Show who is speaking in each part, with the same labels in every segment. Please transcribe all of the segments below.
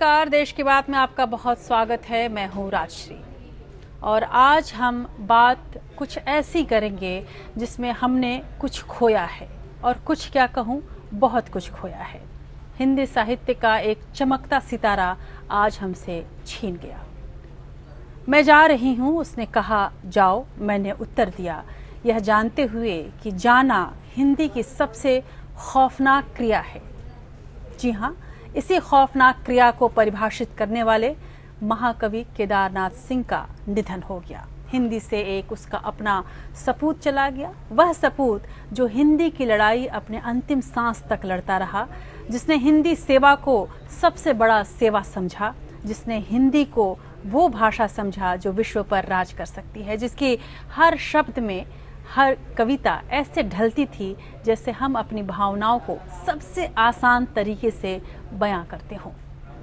Speaker 1: नमस्कार। देश की बात में आपका बहुत स्वागत है। मैं हूँ राजश्री। और आज हम बात कुछ ऐसी करेंगे जिसमें हमने कुछ खोया है। और कुछ क्या कहूँ? बहुत कुछ खोया है। हिंदी साहित्य का एक चमकता सितारा आज हमसे छीन गया। मैं जा रही हूँ। उसने कहा, जाओ। मैंने उत्तर दिया। यह जानते हुए कि जाना हिंदी की सबसे खौफनाक क्रिया है। जी हाँ इसी खौफनाक क्रिया को परिभाषित करने वाले महाकवि केदारनाथ सिंह का निधन हो गया। हिंदी से एक उसका अपना सपूत चला गया। वह सपूत जो हिंदी की लड़ाई अपने अंतिम सांस तक लड़ता रहा, जिसने हिंदी सेवा को सबसे बड़ा सेवा समझा, जिसने हिंदी को वो भाषा समझा जो विश्व पर राज कर सकती है, जिसकी हर शब्द में हर कविता ऐसे ढलती थी जैसे हम अपनी भावनाओं को सबसे आसान तरीके से बयां करते हों।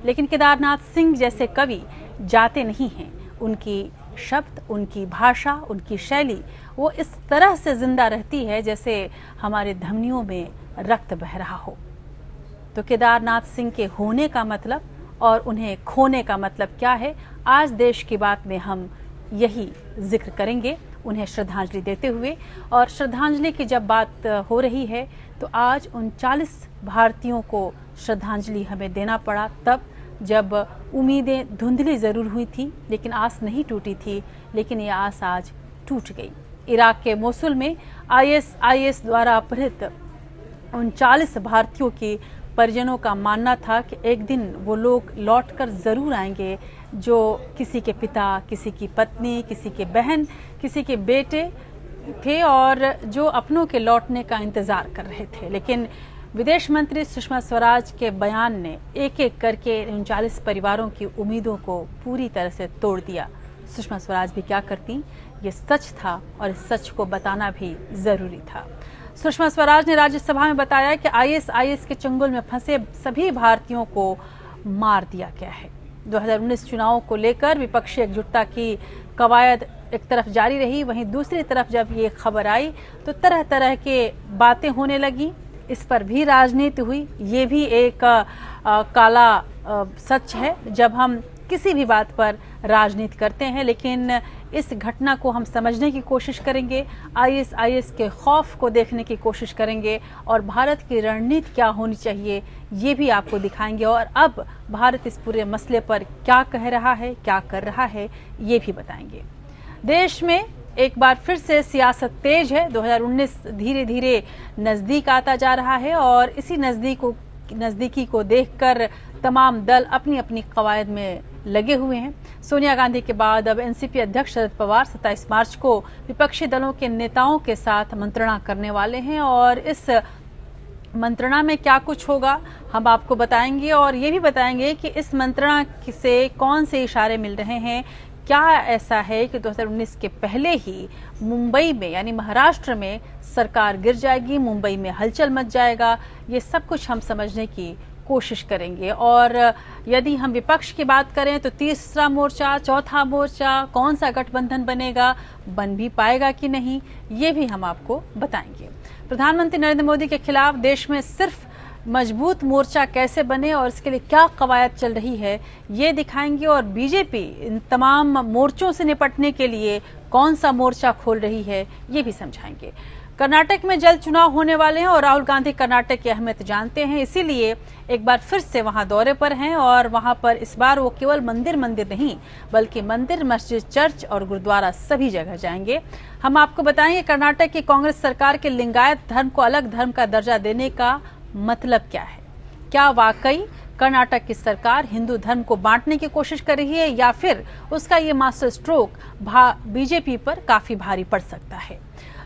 Speaker 1: लेकिन केदारनाथ सिंह जैसे कवि जाते नहीं हैं। उनकी शब्द, उनकी भाषा, उनकी शैली, वो इस तरह से ज़िंदा रहती है जैसे हमारे धमनियों में रक्त बह रहा हो। तो केदारनाथ सिंह के होने का मतलब और उन्हें खोने का मतलब क्या है? आज देश की बात में हम यही ज़िक्र करेंगे। उन्हें श्रद्धांजलि देते हुए और श्रद्धांजलि की जब बात हो रही है तो आज उन 40 भारतीयों को श्रद्धांजलि हमें देना पड़ा। तब जब उम्मीदें धुंधली ज़रूर हुई थी, लेकिन आस नहीं टूटी थी, लेकिन ये आस आज टूट गई। इराक के मोसुल में आईएसआईएस द्वारा अपहृत उन 40 भारतीयों की परिजनों का मानना था कि एक दिन वो लोग लौटकर ज़रूर आएँगे जो किसी के पिता, किसी की पत्नी, किसी के बहन, किसी के बेटे थे और जो अपनों के लौटने का इंतज़ार कर रहे थे। लेकिन विदेश मंत्री सुषमा स्वराज के बयान ने एक एक करके उनचालीस परिवारों की उम्मीदों को पूरी तरह से तोड़ दिया। सुषमा स्वराज भी क्या करती? ये सच था और इस सच को बताना भी ज़रूरी था। सुषमा स्वराज ने राज्यसभा में बताया कि आईएसआईएस के चंगुल में फंसे सभी भारतीयों को मार दिया गया है। 2019 चुनाव को लेकर विपक्षी एकजुटता की कवायद एक तरफ़ जारी रही वहीं दूसरी तरफ़ जब ये खबर आई तो तरह तरह के बातें होने लगी। इस पर भी राजनीति हुई। ये भी एक आ, काला आ, सच है। जब हम किसी भी बात पर राजनीति करते हैं लेकिन इस घटना को हम समझने की कोशिश करेंगे आईएसआईएस के खौफ को देखने की कोशिश करेंगे, और भारत की रणनीति क्या होनी चाहिए, ये भी आपको दिखाएँगे। और अब भारत इस पूरे मसले पर क्या कह रहा है, क्या कर रहा है, ये भी बताएँगे। देश में एक बार फिर से सियासत तेज है। 2019 धीरे धीरे नज़दीक आता जा रहा है, और इसी नज़दीक नजदीकी को देखकर तमाम दल अपनी अपनी कवायद में लगे हुए हैं। सोनिया गांधी के बाद अब एनसीपी अध्यक्ष शरद पवार 27 मार्च को विपक्षी दलों के नेताओं के साथ मंत्रणा करने वाले हैं और इस मंत्रणा में क्या कुछ होगा, हम आपको बताएँगे और ये भी बताएँगे कि इस मंत्रणा से कौन से इशारे मिल रहे हैं। क्या ऐसा है कि 2019 के पहले ही मुंबई में, यानी महाराष्ट्र में सरकार गिर जाएगी, मुंबई में हलचल मच जाएगा, ये सब कुछ हम समझने की कोशिश करेंगे। और यदि हम विपक्ष की बात करें तो तीसरा मोर्चा, चौथा मोर्चा कौन सा गठबंधन बनेगा, बन भी पाएगा कि नहीं, ये भी हम आपको बताएँगे। प्रधानमंत्री नरेंद्र मोदी के खिलाफ देश में सिर्फ़ मज़बूत मोर्चा कैसे बने और इसके लिए क्या कवायद चल रही है, ये दिखाएँगे। और बीजेपी इन तमाम मोर्चों से निपटने के लिए कौन सा मोर्चा खोल रही है, ये भी समझाएँगे। कर्नाटक में जल्द चुनाव होने वाले हैं और राहुल गांधी कर्नाटक की अहमियत जानते हैं, इसीलिए एक बार फिर से वहाँ दौरे पर हैं और वहाँ पर इस बार वो केवल मंदिर मंदिर नहीं, बल्कि मंदिर, मस्जिद, चर्च और गुरुद्वारा सभी जगह जाएँगे। हम आपको बताएँगे कर्नाटक की कांग्रेस सरकार के लिंगायत धर्म को अलग धर्म का दर्जा देने का मतलब क्या है? क्या वाकई कर्नाटक की सरकार हिंदू धर्म को बांटने की कोशिश कर रही है या फिर उसका ये मास्टर स्ट्रोक बीजेपी पर काफ़ी भारी पड़ सकता है?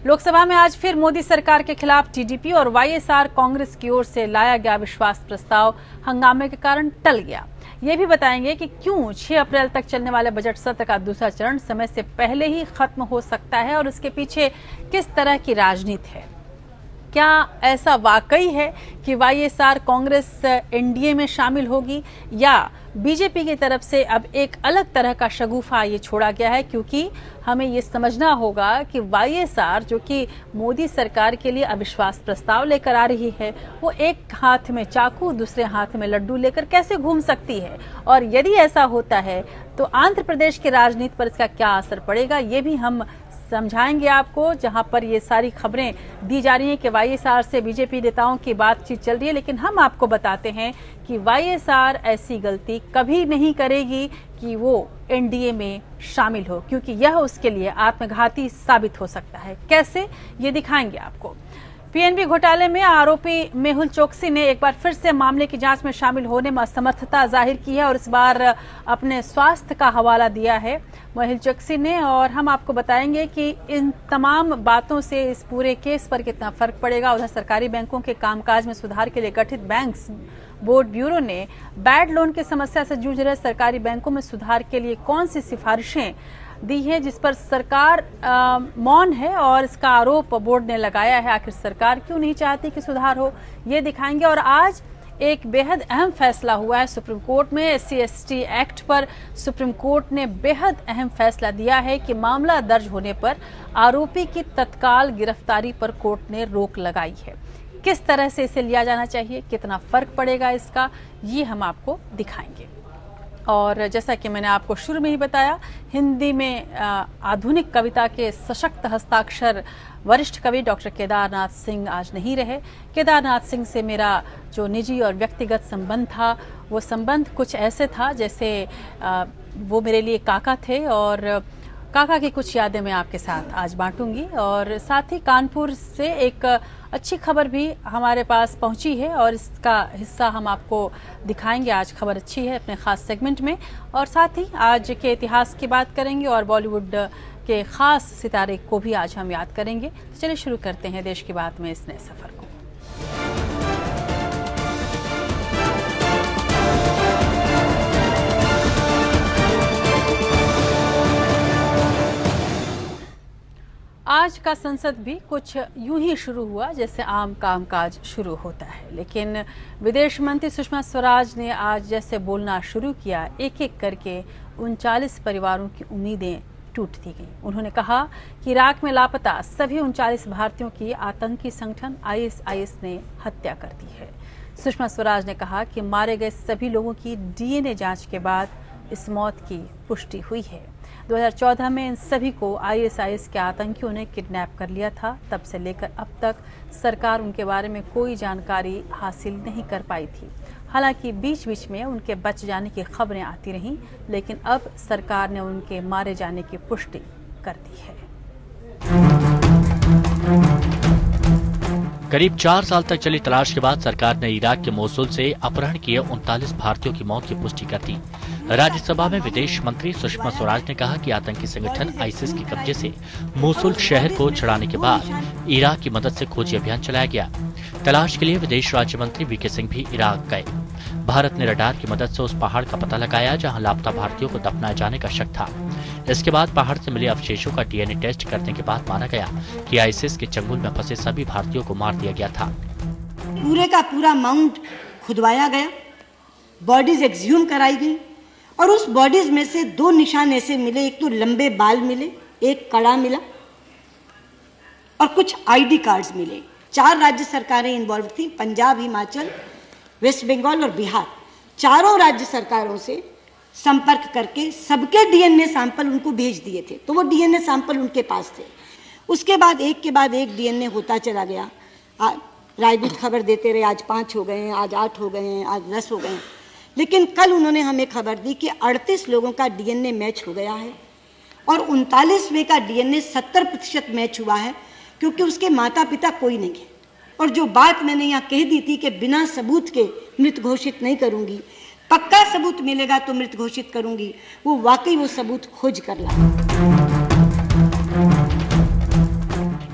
Speaker 1: लोकसभा में आज फिर मोदी सरकार के खिलाफ टीडीपी और वाईएसआर कांग्रेस की ओर से लाया गया विश्वास प्रस्ताव हंगामे के कारण टल गया। ये भी बताएँगे कि क्यों 6 अप्रैल तक चलने वाले बजट सत्र का दूसरा चरण समय से पहले ही खत्म हो सकता है और उसके पीछे किस तरह की राजनीति है। क्या ऐसा वाकई है कि वाईएसआर कांग्रेस एनडीए में शामिल होगी? या बीजेपी की तरफ़ से अब एक अलग तरह का शगुफा ये छोड़ा गया है? क्योंकि हमें ये समझना होगा कि वाईएसआर, जो कि मोदी सरकार के लिए अविश्वास प्रस्ताव लेकर आ रही है, वो एक हाथ में चाकू, दूसरे हाथ में लड्डू लेकर कैसे घूम सकती है? और यदि ऐसा होता है तो आंध्र प्रदेश की राजनीति पर इसका क्या असर पड़ेगा? ये भी हम समझाएँगे आपको, जहाँ पर ये सारी खबरें दी जा रही हैं कि वाईएसआर से बीजेपी नेताओं की बातचीत चल रही है, लेकिन हम आपको बताते हैं कि वाईएसआर ऐसी गलती कभी नहीं करेगी कि वो एनडीए में शामिल हो, क्योंकि यह उसके लिए आत्मघाती साबित हो सकता है। कैसे? ये दिखाएँगे आपको। पीएनबी घोटाले में आरोपी मेहुल चौकसी ने एक बार फिर से मामले की जाँच में शामिल होने में असमर्थता ज़ाहिर की है और इस बार अपने स्वास्थ्य का हवाला दिया है। मेहुल चौकसी ने और हम आपको बताएँगे कि इन तमाम बातों से इस पूरे केस पर कितना फ़र्क पड़ेगा। उधर सरकारी बैंकों के कामकाज में सुधार के लिए गठित बैंक बोर्ड ब्यूरो ने बैड लोन की समस्या से जूझ रहे सरकारी बैंकों में सुधार के लिए कौन सी सिफारिशें दी है जिस पर सरकार आ, मौन है और इसका आरोप बोर्ड ने लगाया है आखिर सरकार क्यों नहीं चाहती कि सुधार हो? ये दिखाएँगे और आज एक बेहद अहम फैसला हुआ है सुप्रीम कोर्ट में। एस सी एक्ट पर सुप्रीम कोर्ट ने बेहद अहम फैसला दिया है कि मामला दर्ज होने पर आरोपी की तत्काल गिरफ्तारी पर कोर्ट ने रोक लगाई है। किस तरह से इसे लिया जाना चाहिए? कितना फ़र्क पड़ेगा इसका? ये हम आपको दिखाएँगे। और जैसा कि मैंने आपको शुरू में ही बताया, हिंदी में आधुनिक कविता के सशक्त हस्ताक्षर वरिष्ठ कवि डॉक्टर केदारनाथ सिंह आज नहीं रहे। केदारनाथ सिंह से मेरा जो निजी और व्यक्तिगत संबंध था, वो संबंध कुछ ऐसे था जैसे वो मेरे लिए काका थे और काका की कुछ यादें मैं आपके साथ आज बांटूँगी। और साथ ही कानपुर से एक अच्छी खबर भी हमारे पास पहुँची है और इसका हिस्सा हम आपको दिखाएँगे। आज खबर अच्छी है अपने खास सेगमेंट में। और साथ ही आज के इतिहास की बात करेंगे और बॉलीवुड के खास सितारे को भी आज हम याद करेंगे। तो चलिए शुरू करते हैं देश की बात में इस नए सफ़र को। आज का संसद भी कुछ यूँ ही शुरू हुआ जैसे आम कामकाज शुरू होता है। लेकिन विदेश मंत्री सुषमा स्वराज ने आज जैसे बोलना शुरू किया एक एक करके उनचालीस परिवारों की उम्मीदें टूटती गई। उन्होंने कहा कि इराक में लापता सभी उनचालीस भारतीयों की आतंकी संगठन आईएसआईएस ने हत्या कर दी है। सुषमा स्वराज ने कहा कि मारे गए सभी लोगों की डीएनए जाँच के बाद इस मौत की पुष्टि हुई है। 2014 में इन सभी को आईएसआईएस के आतंकियों ने किडनैप कर लिया था। तब से लेकर अब तक सरकार उनके बारे में कोई जानकारी हासिल नहीं कर पाई थी। हालाँकि बीच बीच में उनके बच जाने की खबरें आती रहीं, लेकिन अब सरकार ने उनके मारे जाने की पुष्टि कर दी है।
Speaker 2: करीब चार साल तक चली तलाश के बाद सरकार ने इराक के मोसुल से अपहरण किए उनतालीस भारतीयों की मौत की पुष्टि कर दी। राज्यसभा में विदेश मंत्री सुषमा स्वराज ने कहा कि आतंकी संगठन आईसिस के कब्जे से मोसुल शहर को छड़ाने के बाद इराक की मदद से खोजी अभियान चलाया गया। तलाश के लिए विदेश राज्य मंत्री वीके सिंह भी इराक गए। भारत ने रडार की मदद से उस पहाड़ का पता लगाया जहाँ लापता भारतीयों को दफनाए जाने का शक था। इसके बाद पहाड़ से मिले अवशेषों का डीएनए टेस्ट करने के बाद माना गया कि आईसिस के चंगुल में फंसे सभी भारतीयों को मार दिया गया था।
Speaker 3: पूरे का पूरा माउंट खुदवाया गया। बॉडीज एक्सह्यूम कराई गई। और उस बॉडीज में से दो निशान ऐसे मिले, एक तो लंबे बाल मिले, एक कड़ा मिला और कुछ आईडी कार्ड्स मिले। चार राज्य सरकारें इन्वॉल्व थी, पंजाब, हिमाचल वेस्ट बंगाल और बिहार। चारों राज्य सरकारों से संपर्क करके सबके डीएनए सैंपल उनको भेज दिए थे। तो वो डीएनए सैंपल उनके पास थे। उसके बाद, एक के बाद एक डीएनए होता चला गया। राजदूत खबर देते रहे, आज पाँच हो गए हैं, आज आठ हो गए हैं, आज दस हो गए हैं। लेकिन कल उन्होंने हमें खबर दी कि 38 लोगों का डीएनए मैच हो गया है और उनतालीसवें का डीएनए 70 प्रतिशत मैच हुआ है, क्योंकि उसके माता पिता कोई नहीं है। और जो बात मैंने यहाँ कह दी थी कि बिना सबूत के मृत घोषित नहीं करूँगी, पक्का सबूत मिलेगा तो मृत घोषित करूँगी, वो वाकई वो सबूत खोज कर ला।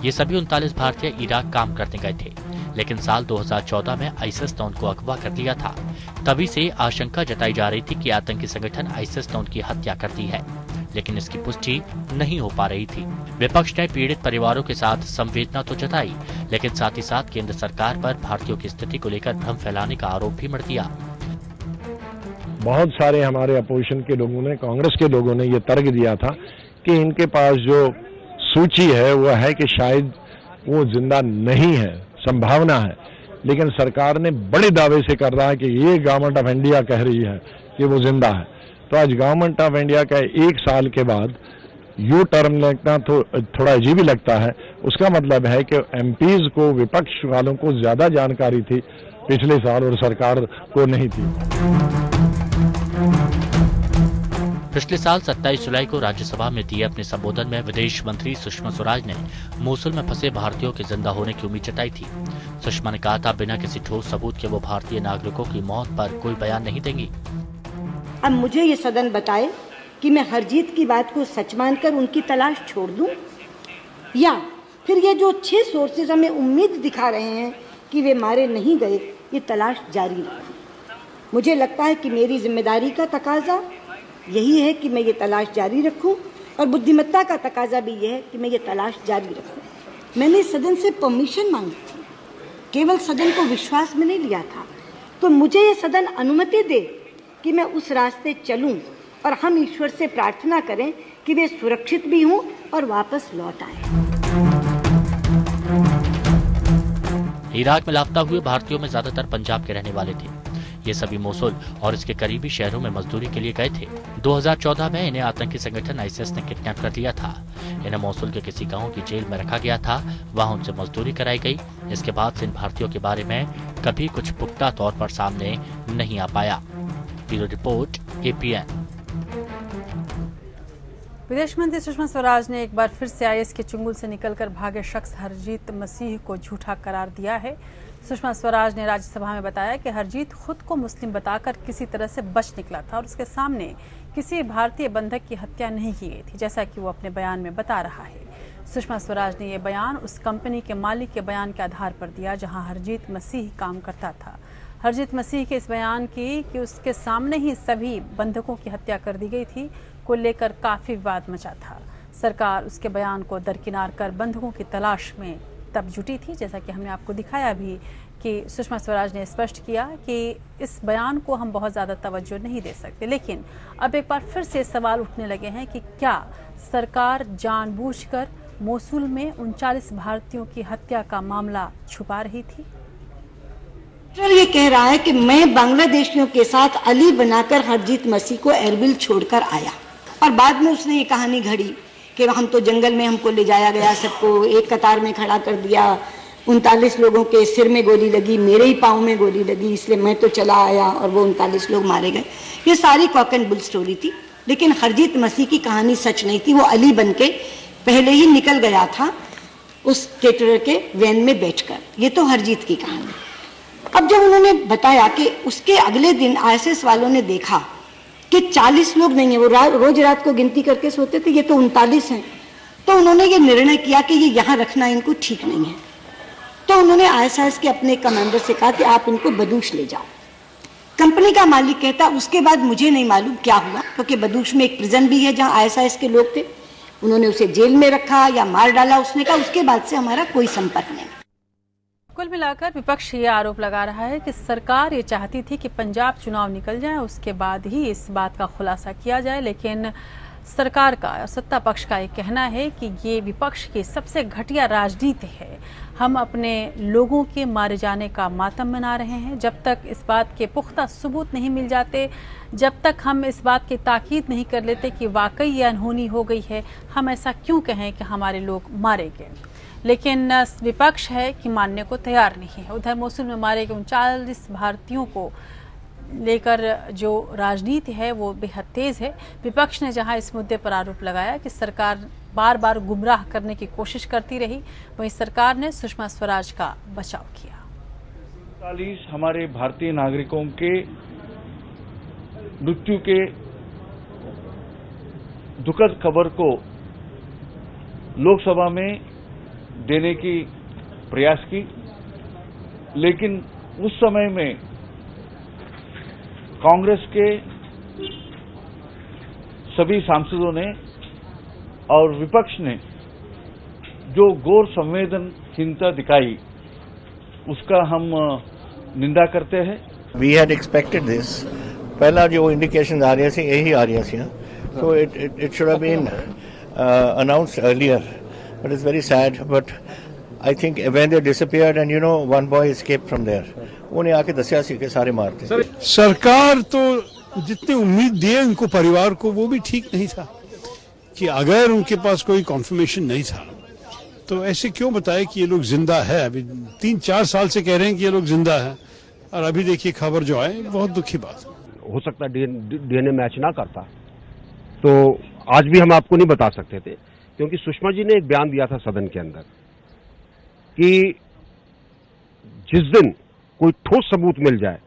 Speaker 2: ये सभी उनतालीस भारतीय इराक काम करने गए थे। लेकिन साल 2014 में आईसिस ने उनको अगवा कर लिया था। तभी से आशंका जताई जा रही थी कि आतंकी संगठन आईसिस ने उनकी हत्या कर दी है, लेकिन इसकी पुष्टि नहीं हो पा रही थी। विपक्ष ने पीड़ित परिवारों के साथ संवेदना तो जताई, लेकिन साथ ही साथ केंद्र सरकार पर भारतीयों की स्थिति को लेकर भ्रम फैलाने का आरोप भी मर दिया।
Speaker 4: बहुत सारे हमारे अपोजिशन के लोगों ने, कांग्रेस के लोगों ने ये तर्क दिया था कि इनके पास जो सूची है, वो है कि शायद वो ज़िंदा नहीं है। संभावना है। लेकिन सरकार ने बड़े दावे से कर रहा है कि ये गवर्नमेंट ऑफ़ इंडिया कह रही है कि वो ज़िंदा है। तो आज गवर्नमेंट ऑफ़ इंडिया का एक साल के बाद यू टर्म लगना थो, थोड़ा अजीब ही लगता है। उसका मतलब है कि एमपीज को विपक्ष वालों को ज़्यादा जानकारी थी पिछले साल और सरकार को नहीं थी।
Speaker 2: पिछले साल 27 जुलाई को राज्यसभा में दिए अपने संबोधन में विदेश मंत्री सुषमा स्वराज ने मोसुल में फंसे भारतीयों के ज़िंदा होने की उम्मीद जताई थी। सुषमा ने कहा था, बिना किसी ठोस सबूत के वो भारतीय नागरिकों की मौत पर कोई बयान नहीं देंगी।
Speaker 3: अब मुझे ये सदन बताए कि मैं हरजीत की बात को सच मानकर उनकी तलाश छोड़ दूँ? या फिर ये जो छह सोर्सेज हमें उम्मीद दिखा रहे हैं कि वे मारे नहीं गए, ये तलाश जारी मुझे लगता है कि मेरी ज़िम्मेदारी का तकाजा यही है कि मैं ये तलाश जारी रखूँ और बुद्धिमत्ता का तकाजा भी यह है कि मैं ये तलाश जारी रखूँ। मैंने सदन से परमिशन मांगी थी। केवल सदन को विश्वास में नहीं लिया था। तो मुझे ये सदन अनुमति दे कि मैं उस रास्ते चलूँ और हम ईश्वर से प्रार्थना करें कि वे सुरक्षित भी हों और वापस लौट आए।
Speaker 2: इराक में लापता हुए भारतीयों में ज़्यादातर पंजाब के रहने वाले थे। ये सभी मोसुल और इसके करीबी शहरों में मजदूरी के लिए गए थे। 2014 में इन्हें आतंकी संगठन आईसीएस ने किडनैप कर लिया था। इन्हें मोसुल के किसी गाँव की जेल में रखा गया था। वहाँ उनसे मजदूरी कराई गई। इसके बाद इन भारतीयों के बारे में कभी कुछ पुख्ता तौर पर सामने नहीं आ पाया। रिपोर्ट एपीएन
Speaker 1: विदेश मंत्री सुषमा स्वराज ने एक बार फिर से आईएस के चुंगल से निकलकर भागे शख्स हरजीत मसीह को झूठा करार दिया है। सुषमा स्वराज ने राज्यसभा में बताया कि हरजीत खुद को मुस्लिम बताकर किसी तरह से बच निकला था और उसके सामने किसी भारतीय बंधक की हत्या नहीं की गई थी, जैसा कि वो अपने बयान में बता रहा है। सुषमा स्वराज ने यह बयान उस कंपनी के मालिक के बयान के आधार पर दिया, जहाँ हरजीत मसीह काम करता था। हरजीत मसीह के इस बयान की, कि उसके सामने ही सभी बंधकों की हत्या कर दी गई थी, को लेकर काफ़ी विवाद मचा था। सरकार उसके बयान को दरकिनार कर बंधकों की तलाश में तब जुटी थी, जैसा कि हमने आपको दिखाया भी कि सुषमा स्वराज ने स्पष्ट किया कि इस बयान को हम बहुत ज़्यादा तवज्जो नहीं दे सकते। लेकिन अब एक बार फिर से सवाल उठने लगे हैं कि क्या सरकार जानबूझकर मोसुल में उनचालीस भारतीयों की हत्या का मामला छुपा रही थी?
Speaker 3: ये कह रहा है कि मैं बांग्लादेशियों के साथ अली बनाकर हरजीत मसीह को एरबिल छोड़कर आया और बाद में उसने ये कहानी घड़ी कि हम तो जंगल में हमको ले जाया गया, सबको एक कतार में खड़ा कर दिया। उनतालीस लोगों के सिर में गोली लगी, मेरे ही पाँव में गोली लगी, इसलिए मैं तो चला आया और वो उनतालीस लोग मारे गए। ये सारी कॉक एंड बुल स्टोरी थी, लेकिन हरजीत मसीह की कहानी सच नहीं थी। वो अली बन के पहले ही निकल गया था उस केटरर के वैन में बैठकर। ये तो हरजीत की कहानी। अब जब उन्होंने बताया कि उसके अगले दिन आईएसएस वालों ने देखा कि 40 लोग नहीं है वो रा, रोज रात को गिनती करके सोते थे ये तो उनतालीस हैं। तो उन्होंने ये निर्णय किया कि ये यहाँ रखना इनको ठीक नहीं है। तो उन्होंने आईएसआईएस के अपने कमांडर से कहा कि आप इनको बदूश ले जाओ। कंपनी का मालिक कहता उसके बाद मुझे नहीं मालूम क्या हुआ क्योंकि बदूश में एक प्रिजन भी है जहाँ आईएसआईएस के लोग थे। उन्होंने उसे जेल में रखा या मार डाला उसने कहा उसके बाद से हमारा कोई संपर्क नहीं।
Speaker 1: कुल मिलाकर विपक्ष ये आरोप लगा रहा है कि सरकार ये चाहती थी कि पंजाब चुनाव निकल जाए, उसके बाद ही इस बात का खुलासा किया जाए, लेकिन सरकार का और सत्ता पक्ष का ये कहना है कि ये विपक्ष की सबसे घटिया राजनीति है। हम अपने लोगों के मारे जाने का मातम मना रहे हैं। जब तक इस बात के पुख्ता सबूत नहीं मिल जाते, जब तक हम इस बात की ताकीद नहीं कर लेते कि वाकई ये अनहोनी हो गई है, हम ऐसा क्यों कहें कि हमारे लोग मारे गए। लेकिन विपक्ष है कि मानने को तैयार नहीं है। उधर मोसुल में मारे गए उनचालीस भारतीयों को लेकर जो राजनीति है, वो बेहद तेज है। विपक्ष ने जहाँ इस मुद्दे पर आरोप लगाया कि सरकार बार बार गुमराह करने की कोशिश करती रही, वहीं सरकार ने सुषमा स्वराज का बचाव किया।
Speaker 5: चालीस हमारे भारतीय नागरिकों के मृत्यु के दुखद खबर को लोकसभा में देने की प्रयास की, लेकिन उस समय में कांग्रेस के सभी सांसदों ने और विपक्ष ने जो गौर संवेदनहीनता दिखाई, उसका हम निंदा करते हैं।
Speaker 6: वी हैड एक्सपेक्टेड दिस पहला जो इंडिकेशन आ रही थी यही आ रही थी so it it should have been announced earlier but it's very sad but I think when they disappeared and you know one boy escape from there उन्हें आके दसिया सी के सारे मारते
Speaker 7: सरकार तो जितनी उम्मीद दिए उनको परिवार को वो भी ठीक नहीं था कि अगर उनके पास कोई कॉन्फर्मेशन नहीं था। तो ऐसे क्यों बताए कि ये लोग ज़िंदा है? अभी तीन चार साल से कह रहे हैं कि ये लोग ज़िंदा है। और अभी देखिए खबर जो आए बहुत दुखी बात
Speaker 8: हो। सकता है डीएनए मैच ना करता। तो आज भी हम आपको नहीं बता सकते थे। क्योंकि सुषमा जी ने एक बयान दिया था सदन के अंदर कि जिस दिन कोई ठोस सबूत मिल जाए,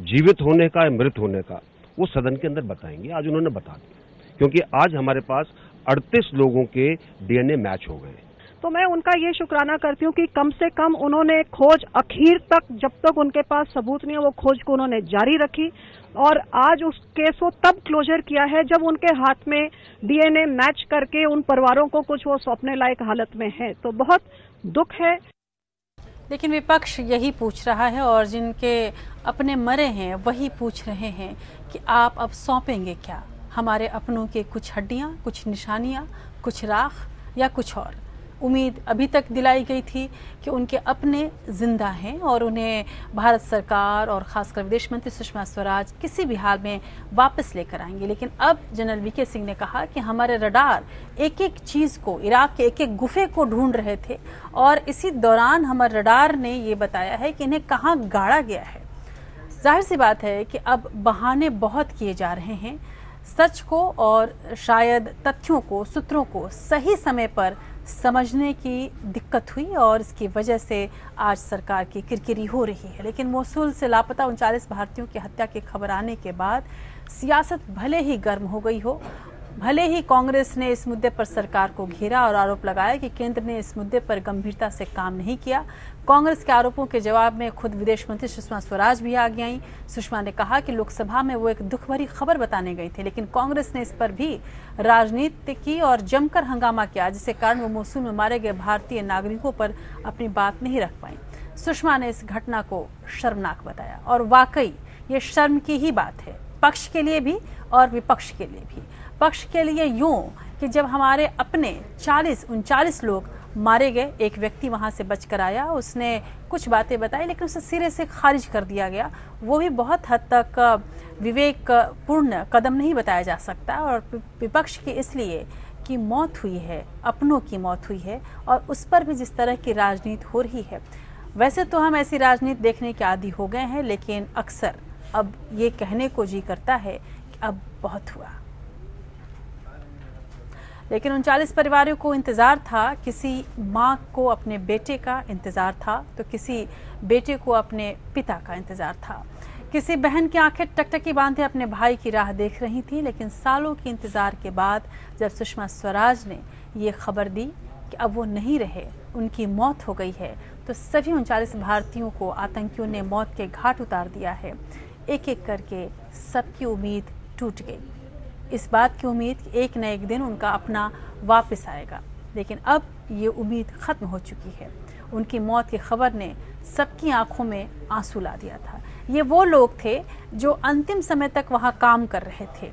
Speaker 8: जीवित होने का या मृत होने का, वो सदन के अंदर बताएँगे। आज उन्होंने बता दिया। क्योंकि आज हमारे पास अड़तीस लोगों के डीएनए मैच हो गए।
Speaker 9: तो मैं उनका ये शुक्राना करती हूँ कि कम से कम उन्होंने खोज अखीर तक, जब तक उनके पास सबूत नहीं है, वो खोज को उन्होंने जारी रखी और आज उस केस को तब क्लोजर किया है जब उनके हाथ में डीएनए मैच करके उन परिवारों को कुछ वो सौंपने लायक हालत में है। तो बहुत दुख है।
Speaker 1: लेकिन विपक्ष यही पूछ रहा है और जिनके अपने मरे हैं, वही पूछ रहे हैं कि आप अब सौंपेंगे क्या? हमारे अपनों के कुछ हड्डियाँ, कुछ निशानियाँ, कुछ राख या कुछ और? उम्मीद अभी तक दिलाई गई थी कि उनके अपने ज़िंदा हैं और उन्हें भारत सरकार और खासकर विदेश मंत्री सुषमा स्वराज किसी भी हाल में वापस लेकर आएँगे। लेकिन अब जनरल वीके सिंह ने कहा कि हमारे रडार एक एक चीज़ को, इराक के एक एक गुफे को ढूंढ रहे थे और इसी दौरान हमारे रडार ने ये बताया है कि इन्हें कहाँ गाड़ा गया है। ज़ाहिर सी बात है कि अब बहाने बहुत किए जा रहे हैं। सच को और शायद तथ्यों को, सूत्रों को सही समय पर समझने की दिक्कत हुई और इसकी वजह से आज सरकार की किरकिरी हो रही है। लेकिन मोसूल से लापता उनचालीस भारतीयों की हत्या की खबर आने के बाद सियासत भले ही गर्म हो गई हो भले ही कांग्रेस ने इस मुद्दे पर सरकार को घेरा और आरोप लगाया कि केंद्र ने इस मुद्दे पर गंभीरता से काम नहीं किया। कांग्रेस के आरोपों के जवाब में खुद विदेश मंत्री सुषमा स्वराज भी आगे आई। सुषमा ने कहा कि लोकसभा में वो एक दुख भरी खबर बताने गई थी, लेकिन कांग्रेस ने इस पर भी राजनीति की और जमकर हंगामा किया, जिसके कारण वो मोसूल में मारे गए भारतीय नागरिकों पर अपनी बात नहीं रख पाई। सुषमा ने इस घटना को शर्मनाक बताया और वाकई ये शर्म की ही बात है, पक्ष के लिए भी और विपक्ष के लिए भी। पक्ष के लिए यूँ कि जब हमारे अपने चालीस, उनचालीस लोग मारे गए, एक व्यक्ति वहाँ से बच कर आया, उसने कुछ बातें बताई, लेकिन उसे सिरे से खारिज कर दिया गया। वो भी बहुत हद तक विवेकपूर्ण कदम नहीं बताया जा सकता और विपक्ष की इसलिए कि मौत हुई है, अपनों की मौत हुई है और उस पर भी जिस तरह की राजनीति हो रही है। वैसे तो हम ऐसी राजनीति देखने के आदि हो गए हैं, लेकिन अक्सर अब ये कहने को जी करता है कि अब बहुत हुआ। लेकिन उनचालीस परिवारों को इंतज़ार था, किसी माँ को अपने बेटे का इंतज़ार था तो किसी बेटे को अपने पिता का इंतज़ार था। किसी बहन की आँखें टकटकी बांधे अपने भाई की राह देख रही थी, लेकिन सालों के इंतज़ार के बाद जब सुषमा स्वराज ने ये खबर दी कि अब वो नहीं रहे, उनकी मौत हो गई है तो सभी उनचालीस भारतीयों को, आतंकियों ने मौत के घाट उतार दिया है। एक एक करके सबकी उम्मीद टूट गई। इस बात की उम्मीद एक न एक दिन उनका अपना वापस आएगा। लेकिन अब ये उम्मीद ख़त्म हो चुकी है। उनकी मौत की खबर ने सबकी आँखों में आँसू ला दिया था। ये वो लोग थे जो अंतिम समय तक वहाँ काम कर रहे थे।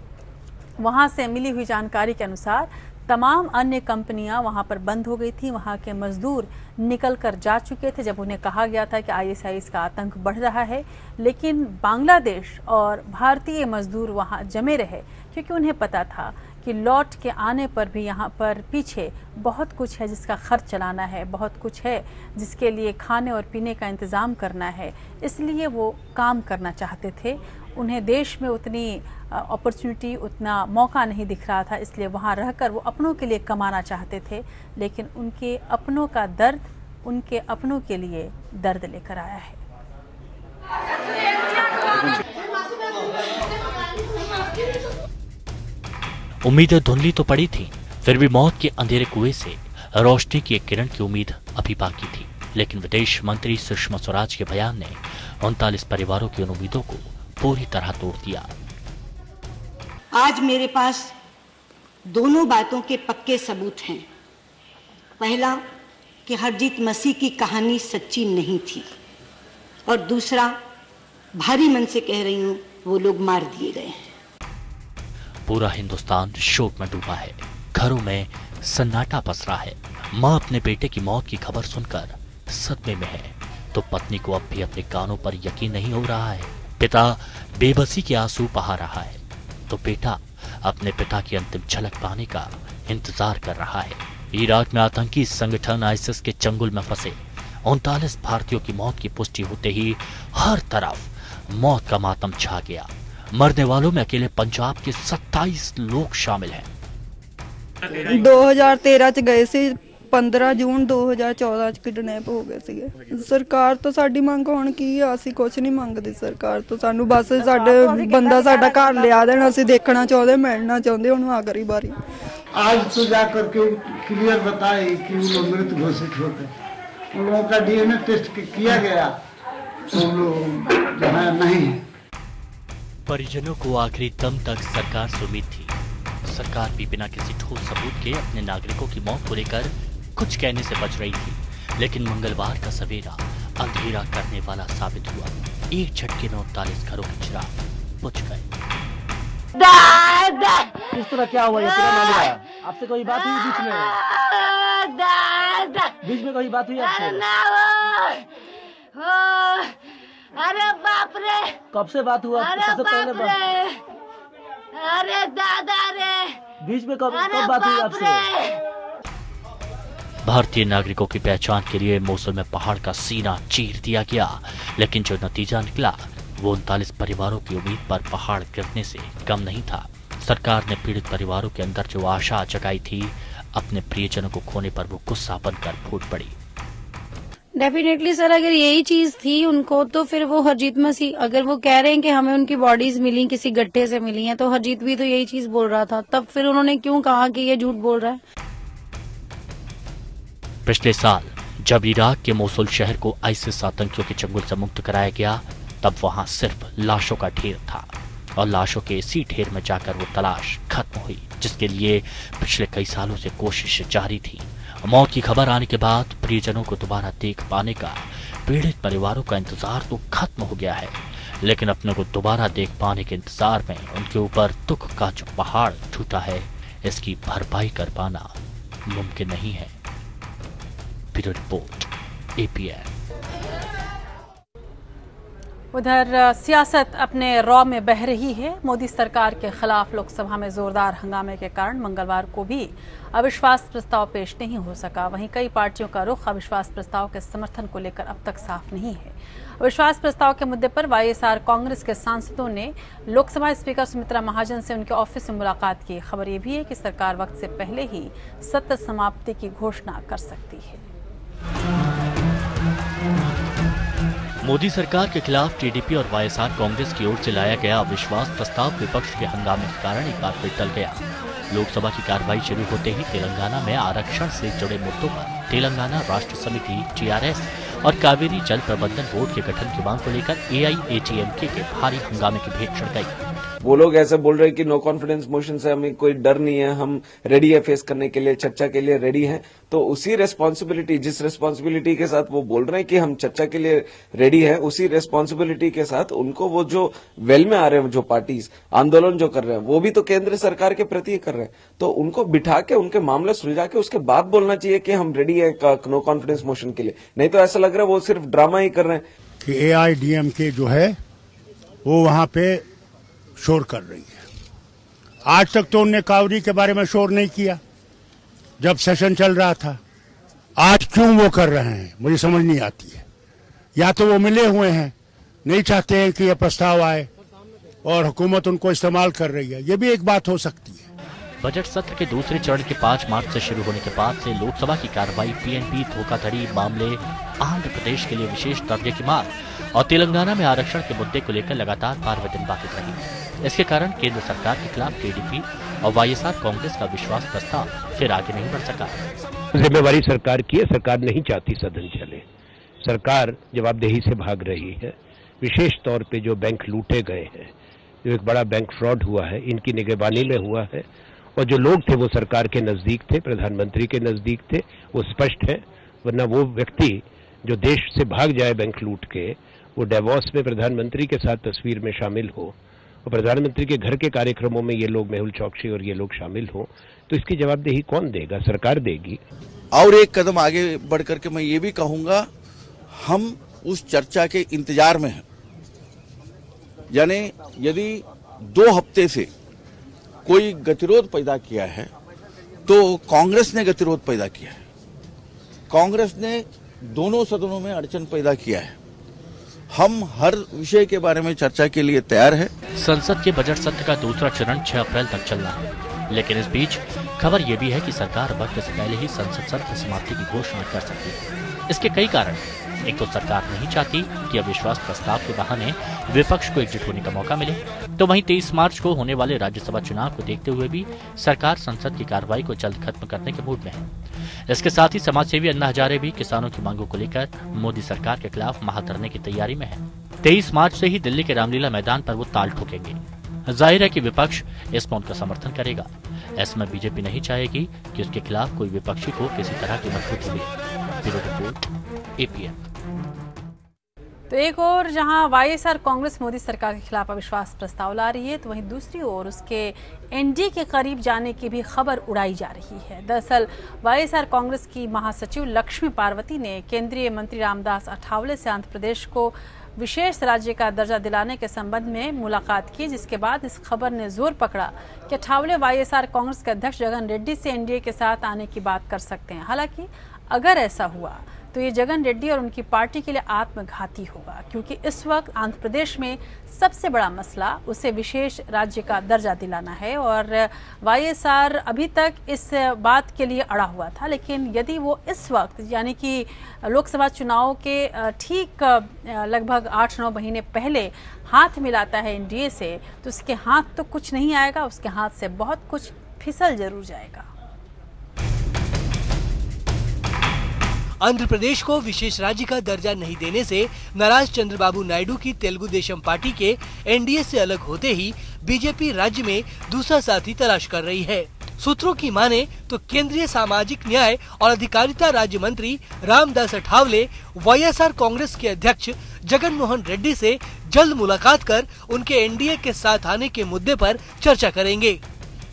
Speaker 1: वहाँ से मिली हुई जानकारी के अनुसार तमाम अन्य कंपनियाँ वहाँ पर बंद हो गई थी, वहाँ के मजदूर निकल कर जा चुके थे, जब उन्हें कहा गया था कि आईएसआईएस का आतंक बढ़ रहा है। लेकिन बांग्लादेश और भारतीय मजदूर वहाँ जमे रहे, क्योंकि उन्हें पता था कि लौट के आने पर भी यहाँ पर पीछे बहुत कुछ है जिसका खर्च चलाना है, बहुत कुछ है जिसके लिए खाने और पीने का इंतज़ाम करना है। इसलिए वो काम करना चाहते थे उन्हें देश में उतनी अपॉर्चुनिटी उतना मौका नहीं दिख रहा था, इसलिए वहाँ रहकर वो अपनों के लिए कमाना चाहते थे, लेकिन उनके अपनों का दर्द उनके अपनों के लिए दर्द लेकर आया है।
Speaker 2: उम्मीदें धुंधली तो पड़ी थी, फिर भी मौत के अंधेरे कुएँ से रोशनी की एक किरण की उम्मीद अभी बाकी थी, लेकिन विदेश मंत्री सुषमा स्वराज के बयान ने उनतालीस परिवारों की उन उम्मीदों को पूरी तरह तोड़ दिया।
Speaker 3: आज मेरे पास दोनों बातों के पक्के सबूत हैं। पहला कि हरजीत मसीह की कहानी सच्ची नहीं थी। और दूसरा भारी मन से कह रही हूँ वो लोग मार दिए गए हैं।
Speaker 2: पूरा हिंदुस्तान शोक में डूबा है। घरों में सन्नाटा पसरा है। माँ अपने बेटे की मौत की खबर सुनकर सदमे में है। तो पत्नी को अब भी अपने कानों पर यकीन नहीं हो रहा है। पिता बेबसी के आँसू बहा रहा है। तो बेटा, अपने पिता की अंतिम झलक पाने का इंतज़ार कर रहा है। इराक में आतंकी संगठन आइसिस के चंगुल में फंसे। उनतालीस भारतीयों की मौत की पुष्टि होते ही हर तरफ़ मौत का मातम छा गया। मरने वालों में अकेले पंजाब के 27 लोग शामिल हैं।
Speaker 10: 2013 च गए सी 15 ਜੂਨ 2014 ਚ ਕਿਡਨੈਪ ਹੋ ਗਏ ਸੀਗੇ ਸਰਕਾਰ ਤੋਂ ਸਾਡੀ ਮੰਗ ਹੁਣ ਕੀ ਆ ਅਸੀਂ ਕੁਝ ਨਹੀਂ ਮੰਗਦੇ ਸਰਕਾਰ ਤੋਂ ਸਾਨੂੰ ਬਸ ਸਾਡੇ ਬੰਦਾ ਸਾਡਾ ਘਰ ਲਿਆ ਦੇਣ ਅਸੀਂ ਦੇਖਣਾ ਚਾਹੁੰਦੇ ਮਿਲਣਾ ਚਾਹੁੰਦੇ ਉਹਨੂੰ ਆਖਰੀ ਵਾਰੀ
Speaker 11: आज तो जा करके क्लियर बताए कि वो लोग मृत घोषित हो गए उन लोगों का डीएनए टेस्ट किया गया तो उन लोग जो है नहीं है
Speaker 2: परिजनों को आखिरी दम तक सरकार से उम्मीद थी सरकार भी बिना किसी ठोस सबूत के अपने नागरिकों की मौत को लेकर कुछ कहने से बच रही थी लेकिन मंगलवार का सवेरा अंधेरा करने वाला साबित हुआ। एक झटके में उनतालीस घरों की चिराग बुझ गए
Speaker 12: किस तरह क्या हुआ? ये पूरा मामला आपसे कोई बात हुई बीच में? बीच में कोई बात हुई आपसे?
Speaker 13: अरे बाप रे!
Speaker 12: कब से बात हुआ?
Speaker 13: अरे
Speaker 12: सबसे पहले
Speaker 13: बाप रे! अरे दादा रे!
Speaker 12: बीच में कब कब बात हुई आपसे?
Speaker 2: भारतीय नागरिकों की पहचान के लिए मोसुल में पहाड़ का सीना चीर दिया गया। लेकिन जो नतीजा निकला, वो उनतालीस परिवारों की उम्मीद पर पहाड़ गिरने से कम नहीं था। सरकार ने पीड़ित परिवारों के अंदर जो आशा जगाई थी, अपने प्रियजनों को खोने पर वो गुस्सा बनकर फूट पड़ी।
Speaker 14: डेफिनेटली सर अगर यही चीज़ थी उनको तो फिर वो हरजीत मसीह, अगर वो कह रहे हैं कि हमें उनकी बॉडीज मिली, किसी गड्ढे से मिली हैं तो हरजीत भी तो यही चीज़ बोल रहा था। तब फिर उन्होंने क्यों कहा कि ये झूठ बोल रहा है?
Speaker 2: पिछले साल जब इराक के मोसुल शहर को आईसिस आतंकियों के चंगुल से मुक्त कराया गया, तब वहाँ सिर्फ़ लाशों का ढेर था और लाशों के इसी ढेर में जाकर वो तलाश खत्म हुई, जिसके लिए पिछले कई सालों से कोशिश जारी थी। मौत की खबर आने के बाद परिजनों को दोबारा देख पाने का, पीड़ित परिवारों का इंतज़ार तो खत्म हो गया है, लेकिन अपने को दोबारा देख पाने के इंतज़ार में उनके ऊपर दुख का जो पहाड़ टूटा है, इसकी भरपाई कर पाना मुमकिन नहीं है। ब्यूरो रिपोर्ट एपीएन
Speaker 1: उधर सियासत अपने रॉ में बह रही है। मोदी सरकार के खिलाफ लोकसभा में जोरदार हंगामे के कारण मंगलवार को भी अविश्वास प्रस्ताव पेश नहीं हो सका। वहीं कई पार्टियों का रुख अविश्वास प्रस्ताव के समर्थन को लेकर अब तक साफ़ नहीं है। अविश्वास प्रस्ताव के मुद्दे पर वाईएसआर कांग्रेस के सांसदों ने लोकसभा स्पीकर सुमित्रा महाजन से उनके ऑफ़िस में मुलाकात की। खबर ये भी है कि सरकार वक्त से पहले ही सत्र समाप्ति की घोषणा कर सकती है।
Speaker 2: मोदी सरकार के खिलाफ टीडीपी और वाईएसआर कांग्रेस की ओर से लाया गया अविश्वास प्रस्ताव विपक्ष के हंगामे के कारण एक बार फिर टल गया। लोकसभा की कार्रवाई शुरू होते ही तेलंगाना में आरक्षण से जुड़े मुद्दों पर तेलंगाना राष्ट्र समिति, टीआरएस और कावेरी जल प्रबंधन बोर्ड के गठन की मांग को लेकर एआईएटीएमके के भारी हंगामे की भेंट चढ़ गई।
Speaker 15: वो लोग ऐसे बोल रहे हैं कि नो कॉन्फिडेंस मोशन से हमें कोई डर नहीं है, हम रेडी है फेस करने के लिए, चर्चा के लिए रेडी हैं। तो उसी रेस्पॉन्सिबिलिटी जिस रेस्पॉन्सिबिलिटी के साथ वो बोल रहे हैं कि हम चर्चा के लिए रेडी है, उसी रेस्पॉन्सिबिलिटी के साथ उनको वो जो वेल में आ रहे हैं, जो पार्टीज़ आंदोलन जो कर रहे हैं, वो भी तो केंद्र सरकार के प्रति कर रहे हैं। तो उनको बिठा के, उनके मामले सुलझा के उसके बाद बोलना चाहिए कि हम रेडी है नो कॉन्फिडेंस मोशन के लिए। नहीं तो ऐसा लग रहा है वो सिर्फ़ ड्रामा ही कर रहे हैं।
Speaker 16: कि एआईडीएमके जो है, वो वहाँ पे शोर कर रही है। आज तक तो उनने कावरी के बारे में शोर नहीं किया, जब सेशन चल रहा था। आज क्यों वो कर रहे हैं, मुझे समझ नहीं आती है। या तो वो मिले हुए हैं, नहीं चाहते हैं कि यह प्रस्ताव आए, और हुकूमत उनको इस्तेमाल कर रही है। ये भी एक बात हो सकती है।
Speaker 2: बजट सत्र के दूसरे चरण के 5 मार्च से शुरू होने के बाद से लोकसभा की कार्रवाई पीएनबी धोखाधड़ी मामले, आंध्र प्रदेश के लिए विशेष दर्जे की मांग और तेलंगाना में आरक्षण के मुद्दे को लेकर लगातार बारहवें दिन बाधित रही इसके कारण केंद्र सरकार के खिलाफ टीडीपी और वाईएसआर कांग्रेस का विश्वास प्रस्ताव फिर आगे नहीं बढ़ सका।
Speaker 4: जिम्मेवारी सरकार की है, सरकार नहीं चाहती सदन चले। सरकार जवाबदेही से भाग रही है। विशेष तौर पे जो बैंक लूटे गए हैं, जो एक बड़ा बैंक फ्रॉड हुआ है, इनकी निगरानी में हुआ है,
Speaker 17: और जो लोग थे वो सरकार के नज़दीक थे, प्रधानमंत्री के नज़दीक थे, वो स्पष्ट है, वरना वो व्यक्ति जो देश से भाग जाए बैंक लूट के, वो डेवॉस में प्रधानमंत्री के साथ तस्वीर में शामिल हो और प्रधानमंत्री के घर के कार्यक्रमों में ये लोग मेहुल चौकसी और ये लोग शामिल हो तो इसकी जवाबदेही कौन देगा? सरकार देगी।
Speaker 18: और एक कदम आगे बढ़ करके मैं ये भी कहूँगा, हम उस चर्चा के इंतज़ार में हैं। यानी यदि दो हफ़्ते से कोई गतिरोध पैदा किया है तो कांग्रेस ने गतिरोध पैदा किया है। कांग्रेस ने दोनों सदनों में अड़चन पैदा किया है। हम हर विषय के बारे में चर्चा के लिए तैयार है।
Speaker 2: संसद के बजट सत्र का दूसरा चरण 6 अप्रैल तक चल रहा है। लेकिन इस बीच खबर ये भी है कि सरकार वक्त से पहले ही संसद सत्र समाप्ति की घोषणा कर सकती है। इसके कई कारण एक तो सरकार नहीं चाहती कि अविश्वास प्रस्ताव के बहाने विपक्ष को एकजुट होने का मौका मिले। तो वहीं 23 मार्च को होने वाले राज्यसभा चुनाव को देखते हुए भी सरकार संसद की कार्रवाई को जल्द खत्म करने के मूड में है। इसके साथ ही समाज सेवी अन्ना हजारे भी किसानों की मांगों को लेकर मोदी सरकार के खिलाफ महाधरने की तैयारी में है। तेईस मार्च से ही दिल्ली के रामलीला मैदान पर वो ताल ठोकेंगे। ज़ाहिर है कि विपक्ष इस पर उनका समर्थन करेगा। ऐसे में बीजेपी नहीं चाहेगी कि उसके खिलाफ कोई विपक्षी को किसी तरह की मजबूती मिले। ब्यूरो रिपोर्ट एपीएन
Speaker 1: तो एक और जहाँ वाईएसआर कांग्रेस मोदी सरकार के खिलाफ अविश्वास प्रस्ताव ला रही है तो वहीं दूसरी ओर उसके एनडीए के करीब जाने की भी खबर उड़ाई जा रही है। दरअसल, वाईएसआर कांग्रेस की महासचिव लक्ष्मी पार्वती ने केंद्रीय मंत्री रामदास अठावले से आंध्र प्रदेश को विशेष राज्य का दर्जा दिलाने के संबंध में मुलाकात की, जिसके बाद इस खबर ने ज़ोर पकड़ा कि अठावले वाईएसआर कांग्रेस के अध्यक्ष जगन रेड्डी से एनडीए के साथ आने की बात कर सकते हैं। हालाँकि, अगर ऐसा हुआ तो ये जगन रेड्डी और उनकी पार्टी के लिए आत्मघाती होगा, क्योंकि इस वक्त आंध्र प्रदेश में सबसे बड़ा मसला उसे विशेष राज्य का दर्जा दिलाना है और वाईएसआर अभी तक इस बात के लिए अड़ा हुआ था, लेकिन यदि वो इस वक्त, यानी कि लोकसभा चुनाव के ठीक लगभग आठ नौ महीने पहले हाथ मिलाता है एनडीए से तो उसके हाथ तो कुछ नहीं आएगा, उसके हाथ से बहुत कुछ फिसल ज़रूर जाएगा।
Speaker 19: आंध्र प्रदेश को विशेष राज्य का दर्जा नहीं देने से नाराज़ चंद्रबाबू नायडू की तेलुगु देशम पार्टी के एनडीए से अलग होते ही बीजेपी राज्य में दूसरा साथी तलाश कर रही है। सूत्रों की माने तो केंद्रीय सामाजिक न्याय और अधिकारिता राज्य मंत्री रामदास अठावले, वाईएसआर कांग्रेस के अध्यक्ष जगन मोहन रेड्डी से जल्द मुलाकात कर उनके एनडीए के साथ आने के मुद्दे पर चर्चा करेंगे।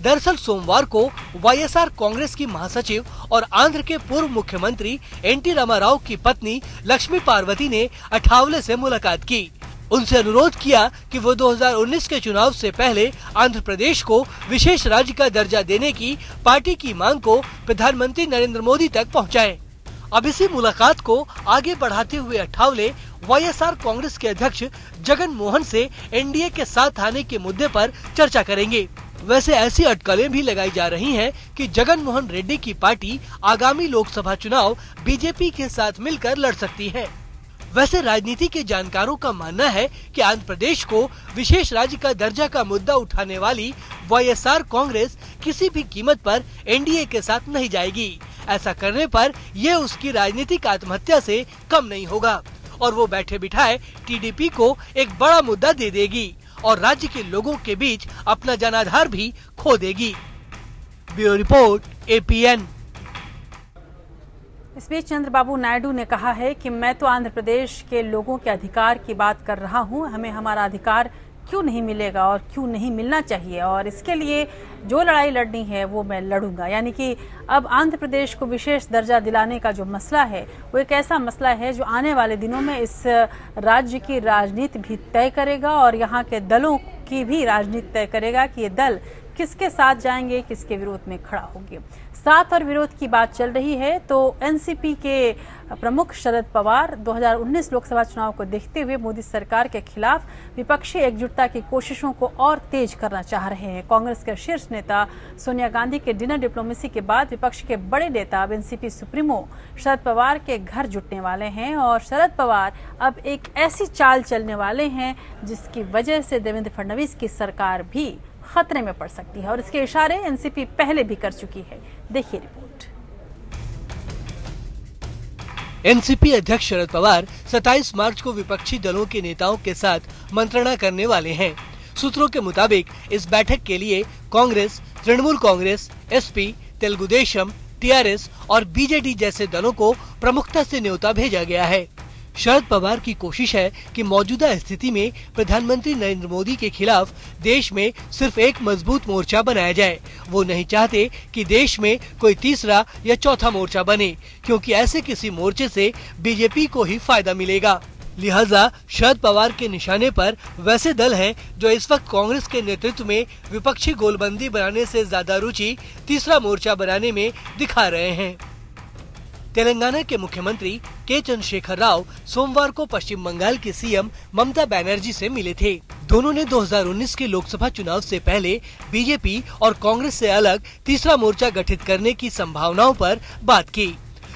Speaker 19: दरअसल सोमवार को वाईएसआर कांग्रेस की महासचिव और आंध्र के पूर्व मुख्यमंत्री एनटी रामाराव की पत्नी लक्ष्मी पार्वती ने अठावले से मुलाकात की उनसे अनुरोध किया कि वो 2019 के चुनाव से पहले आंध्र प्रदेश को विशेष राज्य का दर्जा देने की पार्टी की मांग को प्रधानमंत्री नरेंद्र मोदी तक पहुंचाएँ। अब इसी मुलाकात को आगे बढ़ाते हुए अठावले वाईएसआर कांग्रेस के अध्यक्ष जगन मोहन से एनडीए के साथ आने के मुद्दे पर चर्चा करेंगे वैसे ऐसी अटकलें भी लगाई जा रही हैं कि जगन मोहन रेड्डी की पार्टी आगामी लोकसभा चुनाव बीजेपी के साथ मिलकर लड़ सकती है। वैसे राजनीति के जानकारों का मानना है कि आंध्र प्रदेश को विशेष राज्य का दर्जा का मुद्दा उठाने वाली वाईएसआर कांग्रेस किसी भी कीमत पर एनडीए के साथ नहीं जाएगी। ऐसा करने पर यह उसकी राजनीतिक आत्महत्या से कम नहीं होगा और वो बैठे बिठाए टीडीपी को एक बड़ा मुद्दा दे देगी। और राज्य के लोगों के बीच अपना जनाधार भी खो देगी। ब्यूरो रिपोर्ट एपीएन
Speaker 1: इस बीच चंद्रबाबू नायडू ने कहा है कि मैं तो आंध्र प्रदेश के लोगों के अधिकार की बात कर रहा हूँ। हमें हमारा अधिकार क्यों नहीं मिलेगा और क्यों नहीं मिलना चाहिए? और इसके लिए जो लड़ाई लड़नी है, वो मैं लड़ूँगा। यानी कि अब आंध्र प्रदेश को विशेष दर्जा दिलाने का जो मसला है, वो एक ऐसा मसला है जो आने वाले दिनों में इस राज्य की राजनीति भी तय करेगा और यहाँ के दलों की भी राजनीति तय करेगा कि ये दल किसके साथ जाएँगे, किसके विरोध में खड़ा होंगे। साथ और विरोध की बात चल रही है तो एनसीपी के प्रमुख शरद पवार 2019 लोकसभा चुनाव को देखते हुए मोदी सरकार के खिलाफ विपक्षी एकजुटता की कोशिशों को और तेज करना चाह रहे हैं। कांग्रेस के शीर्ष नेता सोनिया गांधी के डिनर डिप्लोमेसी के बाद विपक्ष के बड़े नेता अब एनसीपी सुप्रीमो शरद पवार के घर जुटने वाले हैं और शरद पवार अब एक ऐसी चाल चलने वाले हैं जिसकी वजह से देवेंद्र फडणवीस की सरकार भी खतरे में पड़ सकती है और इसके इशारे एनसीपी पहले भी कर चुकी है। देखिए रिपोर्ट।
Speaker 19: एनसीपी अध्यक्ष शरद पवार 27 मार्च को विपक्षी दलों के नेताओं के साथ मंत्रणा करने वाले हैं। सूत्रों के मुताबिक, इस बैठक के लिए कांग्रेस, तृणमूल कांग्रेस, एसपी, तेलुगु देशम, टीआरएस और बीजेडी जैसे दलों को प्रमुखता से न्योता भेजा गया है। शरद पवार की कोशिश है कि मौजूदा स्थिति में प्रधानमंत्री नरेंद्र मोदी के खिलाफ देश में सिर्फ़ एक मज़बूत मोर्चा बनाया जाए। वो नहीं चाहते कि देश में कोई तीसरा या चौथा मोर्चा बने, क्योंकि ऐसे किसी मोर्चे से बीजेपी को ही फ़ायदा मिलेगा। लिहाजा शरद पवार के निशाने पर वैसे दल हैं जो इस वक्त कांग्रेस के नेतृत्व में विपक्षी गोलबंदी बनाने से ज़्यादा रुचि तीसरा मोर्चा बनाने में दिखा रहे हैं। तेलंगाना के मुख्यमंत्री के चंद्रशेखर राव सोमवार को पश्चिम बंगाल के सीएम ममता बनर्जी से मिले थे। दोनों ने 2019 के लोकसभा चुनाव से पहले बीजेपी और कांग्रेस से अलग तीसरा मोर्चा गठित करने की संभावनाओं पर बात की।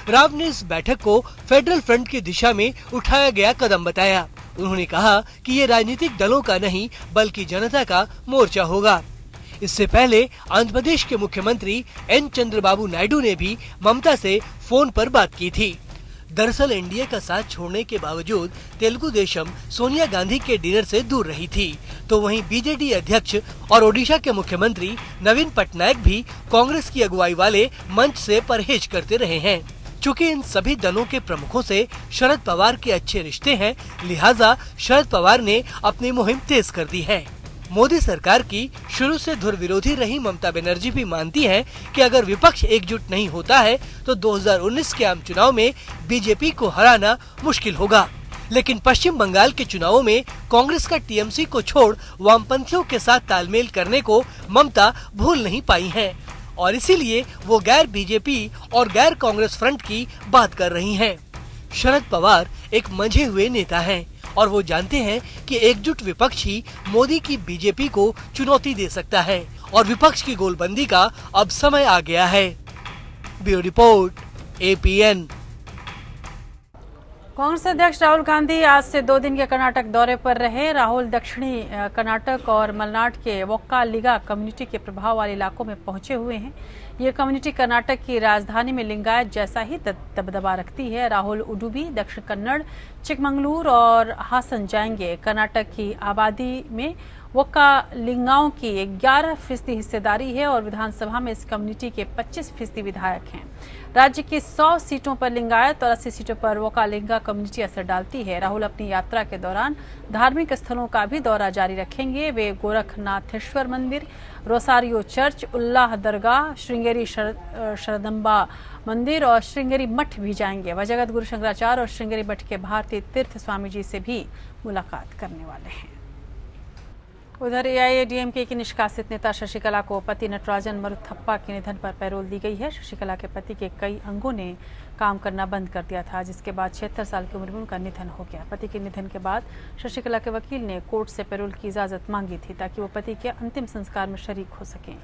Speaker 19: राव ने इस बैठक को फेडरल फ्रंट की दिशा में उठाया गया कदम बताया। उन्होंने कहा कि ये राजनीतिक दलों का नहीं, बल्कि जनता का मोर्चा होगा। इससे पहले आंध्र प्रदेश के मुख्यमंत्री एन चंद्रबाबू नायडू ने भी ममता से फ़ोन पर बात की थी। दरअसल एनडीए का साथ छोड़ने के बावजूद तेलुगु देशम सोनिया गांधी के डिनर से दूर रही थी। तो वहीं बीजेडी अध्यक्ष और ओडिशा के मुख्यमंत्री नवीन पटनायक भी कांग्रेस की अगुवाई वाले मंच से परहेज करते रहे हैं। चूँकि इन सभी दलों के प्रमुखों से शरद पवार के अच्छे रिश्ते हैं, लिहाजा शरद पवार ने अपनी मुहिम तेज कर दी है। मोदी सरकार की शुरू से धुर विरोधी रही ममता बनर्जी भी मानती हैं कि अगर विपक्ष एकजुट नहीं होता है तो 2019 के आम चुनाव में बीजेपी को हराना मुश्किल होगा। लेकिन पश्चिम बंगाल के चुनावों में कांग्रेस का टीएमसी को छोड़ वामपंथियों के साथ तालमेल करने को ममता भूल नहीं पाई है। और इसीलिए वो गैर बीजेपी और गैर कांग्रेस फ्रंट की बात कर रही हैं। शरद पवार एक मंझे हुए नेता हैं। और वो जानते हैं कि एकजुट विपक्ष ही मोदी की बीजेपी को चुनौती दे सकता है और विपक्ष की गोलबंदी का अब समय आ गया है। ब्यूरो रिपोर्ट एपीएन
Speaker 1: कांग्रेस अध्यक्ष राहुल गांधी आज से दो दिन के कर्नाटक दौरे पर रहे। राहुल दक्षिणी कर्नाटक और मलनाड के वक्का लिगा कम्युनिटी के प्रभाव वाले इलाकों में पहुँचे हुए हैं। ये कम्युनिटी कर्नाटक की राजधानी में लिंगायत जैसा ही दबदबा रखती है। राहुल उडुबी दक्षिण कन्नड़, चिकमंगलूर और हासन जाएँगे। कर्नाटक की आबादी में वक्का लिंगाओं की 11 फ़ीसदी हिस्सेदारी है और विधानसभा में इस कम्युनिटी के 25 फ़ीसदी विधायक हैं। राज्य की 100 सीटों पर लिंगायत और 80 सीटों पर वोकालिंगा कम्युनिटी असर डालती है। राहुल अपनी यात्रा के दौरान धार्मिक स्थलों का भी दौरा जारी रखेंगे। वे गोरखनाथेश्वर मंदिर, रोसारियो चर्च, उल्लाह दरगाह, श्रृंगेरी शरदम्बा मंदिर और श्रृंगेरी मठ भी जाएँगे। वह जगत गुरु शंकराचार्य और श्रृंगेरी मठ के भारतीय तीर्थ स्वामी जी से भी मुलाकात करने वाले हैं। उधर एआईएडीएमके की निष्कासित नेता शशिकला को पति नटराजन मरुथप्पा के निधन पर पैरोल दी गई है। शशिकला के पति के कई अंगों ने काम करना बंद कर दिया था, जिसके बाद छिहत्तर साल की उम्र में उनका निधन हो गया। पति के निधन के बाद शशिकला के वकील ने कोर्ट से पैरोल की इजाज़त मांगी थी ताकि वो पति के अंतिम संस्कार में शरीक हो सकें।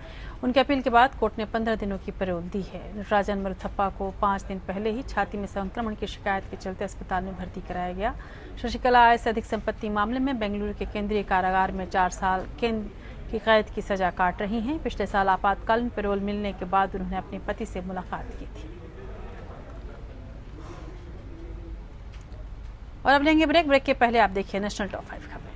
Speaker 1: उनके अपील के बाद कोर्ट ने पंद्रह दिनों की पैरोल दी है। नटराजन मरुथप्पा को पाँच दिन पहले ही छाती में संक्रमण की शिकायत के चलते अस्पताल में भर्ती कराया गया। शशिकला आय से अधिक संपत्ति मामले में बेंगलुरु के केंद्रीय कारागार में चार साल केंद्र की कैद की सजा काट रही हैं। पिछले साल आपातकालीन पेरोल मिलने के बाद उन्होंने अपने पति से मुलाकात की थी। और अब लेंगे ब्रेक। ब्रेक के पहले आप देखिए नेशनल टॉप फाइव खबरें।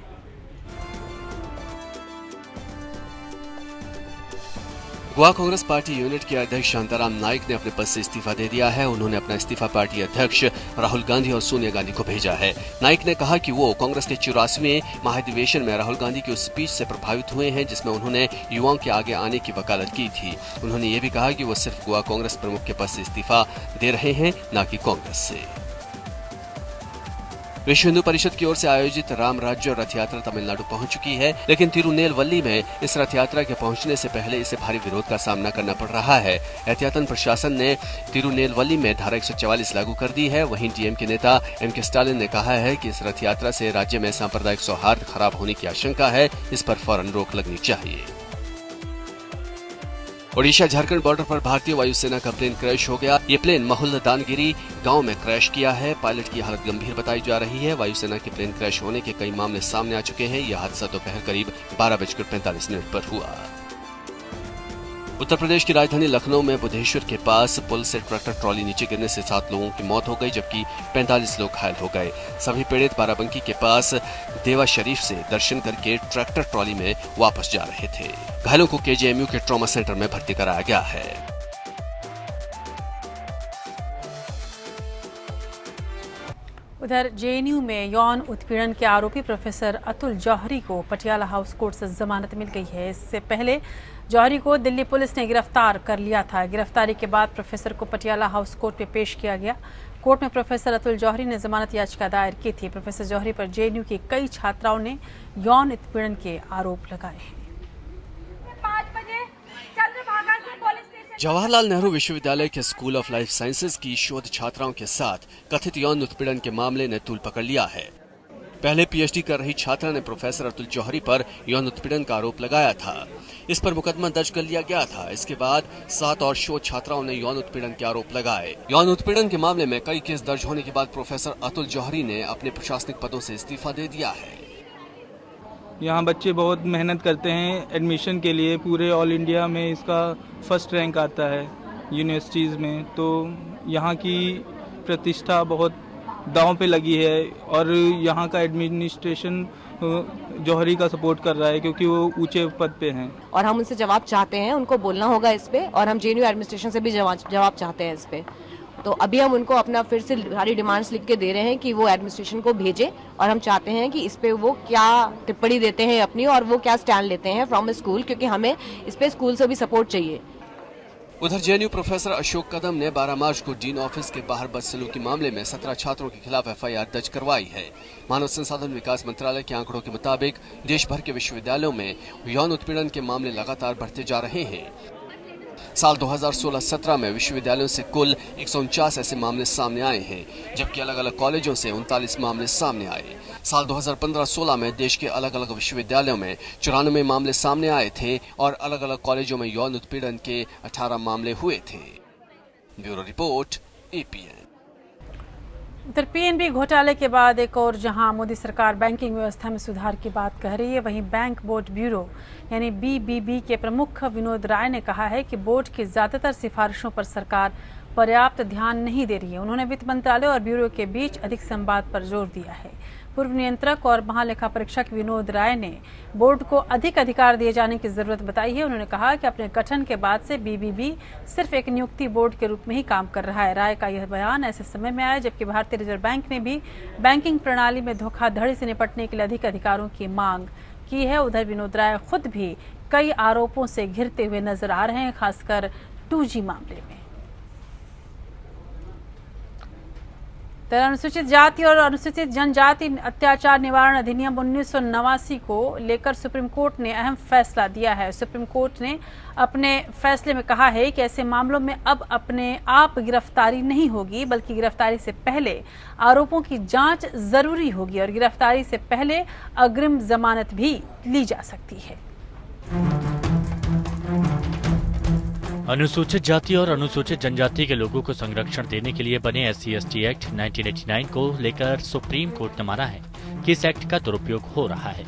Speaker 20: गोवा कांग्रेस पार्टी यूनिट के अध्यक्ष शांताराम नाइक ने अपने पद से इस्तीफा दे दिया है। उन्होंने अपना इस्तीफा पार्टी अध्यक्ष राहुल गांधी और सोनिया गांधी को भेजा है। नाइक ने कहा कि वो कांग्रेस के चौरासीवें महाधिवेशन में राहुल गांधी की उस स्पीच से प्रभावित हुए हैं, जिसमें उन्होंने युवाओं के आगे आने की वकालत की थी। उन्होंने ये भी कहा कि वो सिर्फ़ गोवा कांग्रेस प्रमुख के पद से इस्तीफा दे रहे हैं, न कि कांग्रेस से। विश्व हिंदू परिषद की ओर से आयोजित राम राज्य रथ यात्रा तमिलनाडु पहुँच चुकी है, लेकिन तिरुनेलवल्ली में इस रथ यात्रा के पहुँचने से पहले इसे भारी विरोध का सामना करना पड़ रहा है। एहतियातन प्रशासन ने तिरुनेलवल्ली में धारा एक सौ चौवालीस लागू कर दी है। वहीं डीएम के नेता एम के स्टालिन ने कहा है कि इस रथ यात्रा से राज्य में सांप्रदायिक सौहार्द खराब होने की आशंका है। इस पर फ़ौरन रोक लगनी चाहिए। ओडिशा झारखंड बॉर्डर पर भारतीय वायुसेना का प्लेन क्रैश हो गया। ये प्लेन महुल दानगिरी गाँव में क्रैश किया है। पायलट की हालत गंभीर बताई जा रही है। वायुसेना के प्लेन क्रैश होने के कई मामले सामने आ चुके हैं। यह हादसा दोपहर करीब बारह बजकर पैंतालीस मिनट पर हुआ। उत्तर प्रदेश की राजधानी लखनऊ में बुधेश्वर के पास पुल से ट्रैक्टर ट्रॉली नीचे गिरने से सात लोगों की मौत हो गई, जबकि 45 लोग घायल हो गए। सभी पीड़ित बाराबंकी के पास देवा शरीफ से दर्शन करके ट्रैक्टर ट्रॉली में वापस जा रहे थे। घायलों को केजीएमयू के ट्रॉमा सेंटर में भर्ती कराया गया है।
Speaker 1: उधर जेएनयू में यौन उत्पीड़न के आरोपी प्रोफेसर अतुल जौहरी को पटियाला हाउस कोर्ट से जमानत मिल गई है। इससे पहले जौहरी को दिल्ली पुलिस ने गिरफ़्तार कर लिया था। गिरफ्तारी के बाद प्रोफेसर को पटियाला हाउस कोर्ट में पेश किया गया। कोर्ट में प्रोफेसर अतुल जौहरी ने जमानत याचिका दायर की थी। प्रोफेसर जौहरी पर जेएनयू की कई छात्राओं ने यौन उत्पीड़न के आरोप लगाए हैं।
Speaker 20: जवाहरलाल नेहरू विश्वविद्यालय के स्कूल ऑफ़ लाइफ साइंसेज की शोध छात्राओं के साथ कथित यौन उत्पीड़न के मामले ने तूल पकड़ लिया है। पहले पीएचडी कर रही छात्रा ने प्रोफेसर अतुल जौहरी पर यौन उत्पीड़न का आरोप लगाया था। इस पर मुकदमा दर्ज कर लिया गया था। इसके बाद सात और शो छात्राओं ने यौन उत्पीड़न के आरोप लगाए। यौन उत्पीड़न के मामले में कई केस दर्ज होने के बाद प्रोफेसर अतुल जौहरी ने अपने प्रशासनिक पदों से इस्तीफा दे दिया है।
Speaker 21: यहाँ बच्चे बहुत मेहनत करते हैं। एडमिशन के लिए पूरे ऑल इंडिया में इसका फ़र्स्ट रैंक आता है, यूनिवर्सिटीज़ में। तो यहाँ की प्रतिष्ठा बहुत दांव पे लगी है और यहाँ का एडमिनिस्ट्रेशन जौहरी का सपोर्ट कर रहा है क्योंकि वो ऊँचे पद पे हैं।
Speaker 22: और हम उनसे जवाब चाहते हैं, उनको बोलना होगा इस पे और हम जेएनयू एडमिनिस्ट्रेशन से भी जवाब चाहते हैं इस पे। तो अभी हम उनको अपना फिर से सारी डिमांड्स लिख के दे रहे हैं कि वो एडमिनिस्ट्रेशन को भेजे और हम चाहते हैं कि इस पे वो क्या टिप्पणी देते हैं अपनी और वो क्या स्टैंड लेते हैं फ्रॉम स्कूल क्योंकि हमें इस पे स्कूल से भी सपोर्ट चाहिए।
Speaker 20: उधर जेएनयू प्रोफेसर अशोक कदम ने 12 मार्च को डीन ऑफ़िस के बाहर बदसलूकी मामले में 17 छात्रों के खिलाफ एफआईआर दर्ज करवाई है। मानव संसाधन विकास मंत्रालय के आंकड़ों के मुताबिक देश भर के विश्वविद्यालयों में यौन उत्पीड़न के मामले लगातार बढ़ते जा रहे हैं। साल 2016-17 में विश्वविद्यालयों से कुल एक सौ उनचास ऐसे मामले सामने आए हैं, जबकि अलग अलग कॉलेजों से उनतालीस मामले सामने आए। साल 2015-16 में देश के अलग अलग विश्वविद्यालयों में चौरानवे मामले सामने आए थे और अलग अलग कॉलेजों में यौन उत्पीड़न के 18 मामले हुए थे। ब्यूरो रिपोर्ट एपीएन
Speaker 1: उधर पीएनबी घोटाले के बाद एक और, जहाँ मोदी सरकार बैंकिंग व्यवस्था में सुधार की बात कह रही है, वहीं बैंक बोर्ड ब्यूरो, यानी बीबीबी के प्रमुख विनोद राय ने कहा है कि बोर्ड की ज़्यादातर सिफारिशों पर सरकार पर्याप्त ध्यान नहीं दे रही है। उन्होंने वित्त मंत्रालय और ब्यूरो के बीच अधिक संवाद पर ज़ोर दिया है। पूर्व नियंत्रक और महालेखा परीक्षक विनोद राय ने बोर्ड को अधिक अधिकार दिए जाने की ज़रूरत बताई है। उन्होंने कहा कि अपने गठन के बाद से बीबीबी सिर्फ़ एक नियुक्ति बोर्ड के रूप में ही काम कर रहा है। राय का यह बयान ऐसे समय में आया जबकि भारतीय रिज़र्व बैंक ने भी बैंकिंग प्रणाली में धोखाधड़ी से निपटने के लिए अधिक अधिकारों की मांग की है। उधर विनोद राय खुद भी कई आरोपों से घिरते हुए नज़र आ रहे हैं, खासकर टू मामले में। तो अनुसूचित जाति और अनुसूचित जनजाति अत्याचार निवारण अधिनियम उन्नीस सौ नवासी को लेकर सुप्रीम कोर्ट ने अहम फैसला दिया है। सुप्रीम कोर्ट ने अपने फैसले में कहा है कि ऐसे मामलों में अब अपने आप गिरफ्तारी नहीं होगी, बल्कि गिरफ्तारी से पहले आरोपों की जाँच ज़रूरी होगी और गिरफ्तारी से पहले अग्रिम जमानत भी ली जा सकती है।
Speaker 2: अनुसूचित जाति और अनुसूचित जनजाति के लोगों को संरक्षण देने के लिए बने एस सी एक्ट 1989 को लेकर सुप्रीम कोर्ट ने माना है कि इस एक्ट का दुरुपयोग हो रहा है।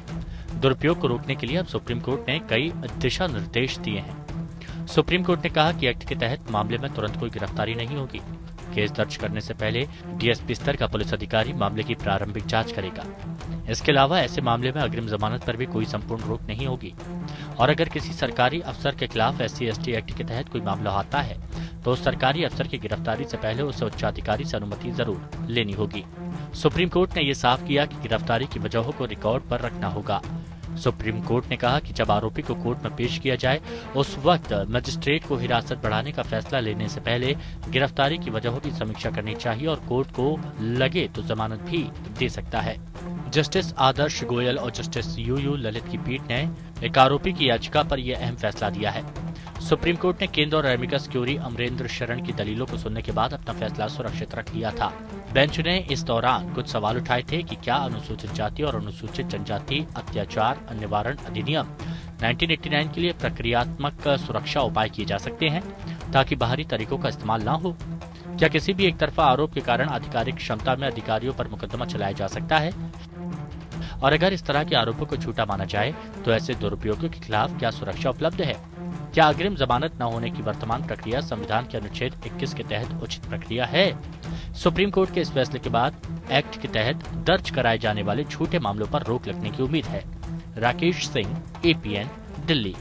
Speaker 2: दुरुपयोग को रोकने के लिए अब सुप्रीम कोर्ट ने कई दिशा निर्देश दिए हैं। सुप्रीम कोर्ट ने कहा कि एक्ट के तहत मामले में तुरंत कोई गिरफ्तारी नहीं होगी। केस दर्ज करने से पहले डीएसपी स्तर का पुलिस अधिकारी मामले की प्रारंभिक जाँच करेगा। इसके अलावा ऐसे मामले में अग्रिम जमानत पर भी कोई संपूर्ण रोक नहीं होगी। और अगर किसी सरकारी अफसर के खिलाफ एस सी एक्ट के तहत कोई मामला आता है तो उस सरकारी अफसर की गिरफ्तारी से पहले उसे उच्चाधिकारी से अनुमति ज़रूर लेनी होगी। सुप्रीम कोर्ट ने यह साफ़ किया कि गिरफ्तारी की वजहों को रिकॉर्ड पर रखना होगा। सुप्रीम कोर्ट ने कहा कि जब आरोपी को कोर्ट में पेश किया जाए, उस वक्त मजिस्ट्रेट को हिरासत बढ़ाने का फैसला लेने से पहले गिरफ्तारी की वजहों की समीक्षा करनी चाहिए और कोर्ट को लगे तो जमानत भी दे सकता है। जस्टिस आदर्श गोयल और जस्टिस यू यू ललित की पीठ ने एक आरोपी की याचिका पर यह अहम फैसला दिया है। सुप्रीम कोर्ट ने केंद्र और एमिकस क्यूरी अमरेंद्र शरण की दलीलों को सुनने के बाद अपना फैसला सुरक्षित रख लिया था। बेंच ने इस दौरान कुछ सवाल उठाए थे कि क्या अनुसूचित जाति और अनुसूचित जनजाति अत्याचार निवारण अधिनियम 1989 के लिए प्रक्रियात्मक सुरक्षा उपाय किए जा सकते हैं ताकि बाहरी तरीकों का इस्तेमाल न हो? क्या किसी भी एक तरफा आरोप के कारण आधिकारिक क्षमता में अधिकारियों पर मुकदमा चलाया जा सकता है? और अगर इस तरह के आरोपों को झूठा माना जाए तो ऐसे दुरुपयोगों के खिलाफ क्या सुरक्षा उपलब्ध है? क्या अग्रिम जमानत न होने की वर्तमान प्रक्रिया संविधान के अनुच्छेद 21 के तहत उचित प्रक्रिया है? सुप्रीम कोर्ट के इस फैसले के बाद एक्ट के तहत दर्ज कराए जाने वाले झूठे मामलों पर रोक लगने की उम्मीद है। राकेश सिंह एपीएन दिल्ली।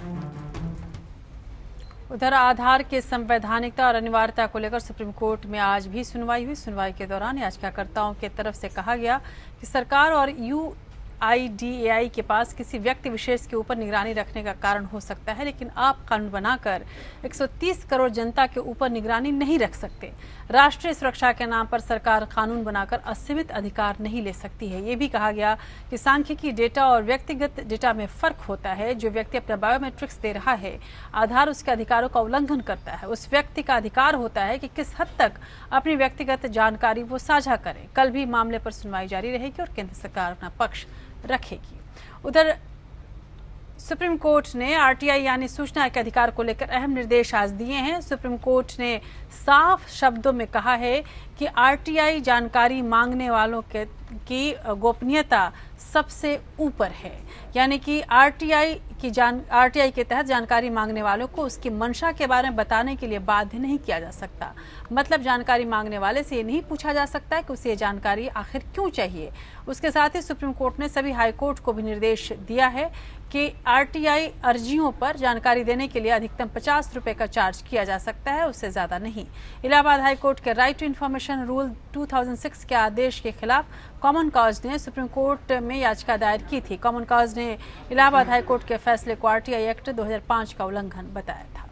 Speaker 1: उधर आधार के संवैधानिकता और अनिवार्यता को लेकर सुप्रीम कोर्ट में आज भी सुनवाई हुई। सुनवाई के दौरान याचिकाकर्ताओं के तरफ़ से कहा गया कि सरकार और यू आईडीएआई के पास किसी व्यक्ति विशेष के ऊपर निगरानी रखने का कारण हो सकता है, लेकिन आप कानून बनाकर 130 करोड़ जनता के ऊपर निगरानी नहीं रख सकते। राष्ट्रीय सुरक्षा के नाम पर सरकार कानून बनाकर असीमित अधिकार नहीं ले सकती है। ये भी कहा गया कि सांख्यिकी डेटा और व्यक्तिगत डेटा में फ़र्क होता है। जो व्यक्ति अपने बायोमेट्रिक्स दे रहा है, आधार उसके अधिकारों का उल्लंघन करता है। उस व्यक्ति का अधिकार होता है कि किस हद तक अपनी व्यक्तिगत जानकारी वो साझा करे। कल भी मामले पर सुनवाई जारी रहेगी और केंद्र सरकार अपना पक्ष रखेगी। उधर सुप्रीम कोर्ट ने आरटीआई यानी सूचना के अधिकार को लेकर अहम निर्देश आज दिए हैं। सुप्रीम कोर्ट ने साफ़ शब्दों में कहा है कि आरटीआई जानकारी मांगने वालों के, की गोपनीयता सबसे ऊपर है। यानी कि आरटीआई की जान, आरटीआई के तहत जानकारी मांगने वालों को उसकी मंशा के बारे में बताने के लिए बाध्य नहीं किया जा सकता। मतलब जानकारी मांगने वाले से ये नहीं पूछा जा सकता कि उसे ये जानकारी आखिर क्यों चाहिए। उसके साथ ही सुप्रीम कोर्ट ने सभी हाई कोर्ट को भी निर्देश दिया है कि आरटीआई अर्जियों पर जानकारी देने के लिए अधिकतम पचास रुपए का चार्ज किया जा सकता है, उससे ज़्यादा नहीं। इलाहाबाद हाईकोर्ट के राइट टू इन्फॉर्मेशन रूल 2006 के आदेश के खिलाफ कॉमन कॉज ने सुप्रीम कोर्ट में याचिका दायर की थी। कॉमन कॉज ने इलाहाबाद हाईकोर्ट के फैसले को आरटीआई एक्ट 2005 का उल्लंघन बताया था।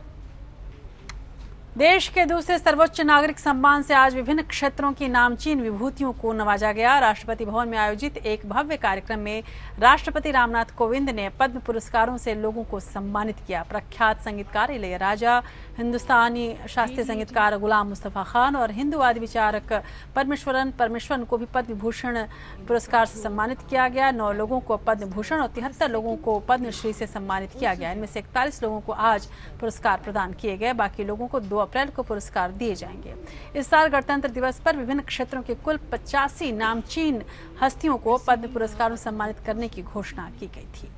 Speaker 1: देश के दूसरे सर्वोच्च नागरिक सम्मान से आज विभिन्न क्षेत्रों की नामचीन विभूतियों को नवाजा गया। राष्ट्रपति भवन में आयोजित एक भव्य कार्यक्रम में राष्ट्रपति रामनाथ कोविंद ने पद्म पुरस्कारों से लोगों को सम्मानित किया। प्रख्यात संगीतकार इलैयाराजा हिंदुस्तानी शास्त्रीय संगीतकार गुलाम मुस्तफ़ा खान और हिंदूवादी विचारक परमेश्वरन परमेश्वरन को भी पद्म भूषण पुरस्कार से सम्मानित किया गया। नौ लोगों को पद्म भूषण और तिहत्तर लोगों को पद्मश्री से सम्मानित किया गया। इनमें से इकतालीस लोगों को आज पुरस्कार प्रदान किए गए। बाकी लोगों को दो अप्रैल को पुरस्कार दिए जाएँगे। इस साल गणतंत्र दिवस पर विभिन्न क्षेत्रों के कुल पचासी नामचीन हस्तियों को पद्म पुरस्कारों सम्मानित करने की घोषणा की गई थी।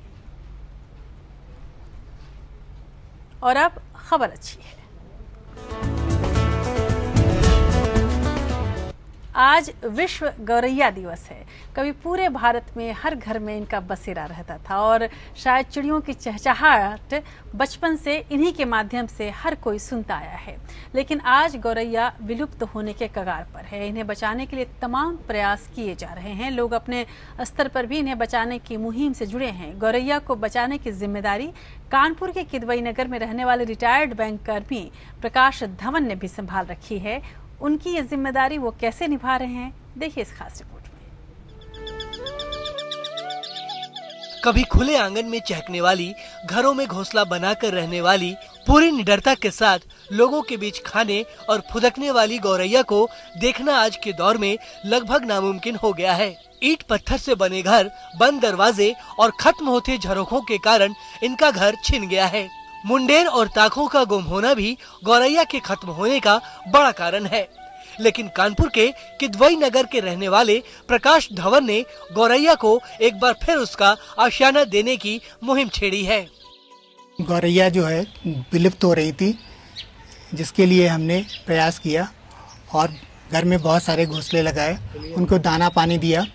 Speaker 1: और अब खबर अच्छी है। आज विश्व गौरैया दिवस है। कभी पूरे भारत में हर घर में इनका बसेरा रहता था और शायद चिड़ियों की चहचहाट बचपन से इन्हीं के माध्यम से हर कोई सुनता आया है। लेकिन आज गौरैया विलुप्त होने के कगार पर है। इन्हें बचाने के लिए तमाम प्रयास किए जा रहे हैं। लोग अपने स्तर पर भी इन्हें बचाने की मुहिम से जुड़े हैं। गौरैया को बचाने की ज़िम्मेदारी कानपुर के किदवई नगर में रहने वाले रिटायर्ड बैंक कर्मी प्रकाश धवन ने भी संभाल रखी है। उनकी ये ज़िम्मेदारी वो कैसे निभा रहे हैं, देखिए इस खास रिपोर्ट में।
Speaker 19: कभी खुले आँगन में चहकने वाली, घरों में घोंसला बनाकर रहने वाली, पूरी निडरता के साथ लोगों के बीच खाने और फुदकने वाली गौरैया को देखना आज के दौर में लगभग नामुमकिन हो गया है। ईट पत्थर से बने घर, बंद दरवाजे और खत्म होते झरोखों के कारण इनका घर छिन गया है। मुंडेर और ताकों का गुम होना भी गौरैया के खत्म होने का बड़ा कारण है। लेकिन कानपुर के किदवई नगर के रहने वाले प्रकाश धवन ने गौरैया को एक बार फिर उसका आशियाना देने की मुहिम छेड़ी है।
Speaker 23: गौरैया जो है, विलुप्त हो रही थी, जिसके लिए हमने प्रयास किया और घर में बहुत सारे घोंसले लगाए, उनको दाना पानी दिया।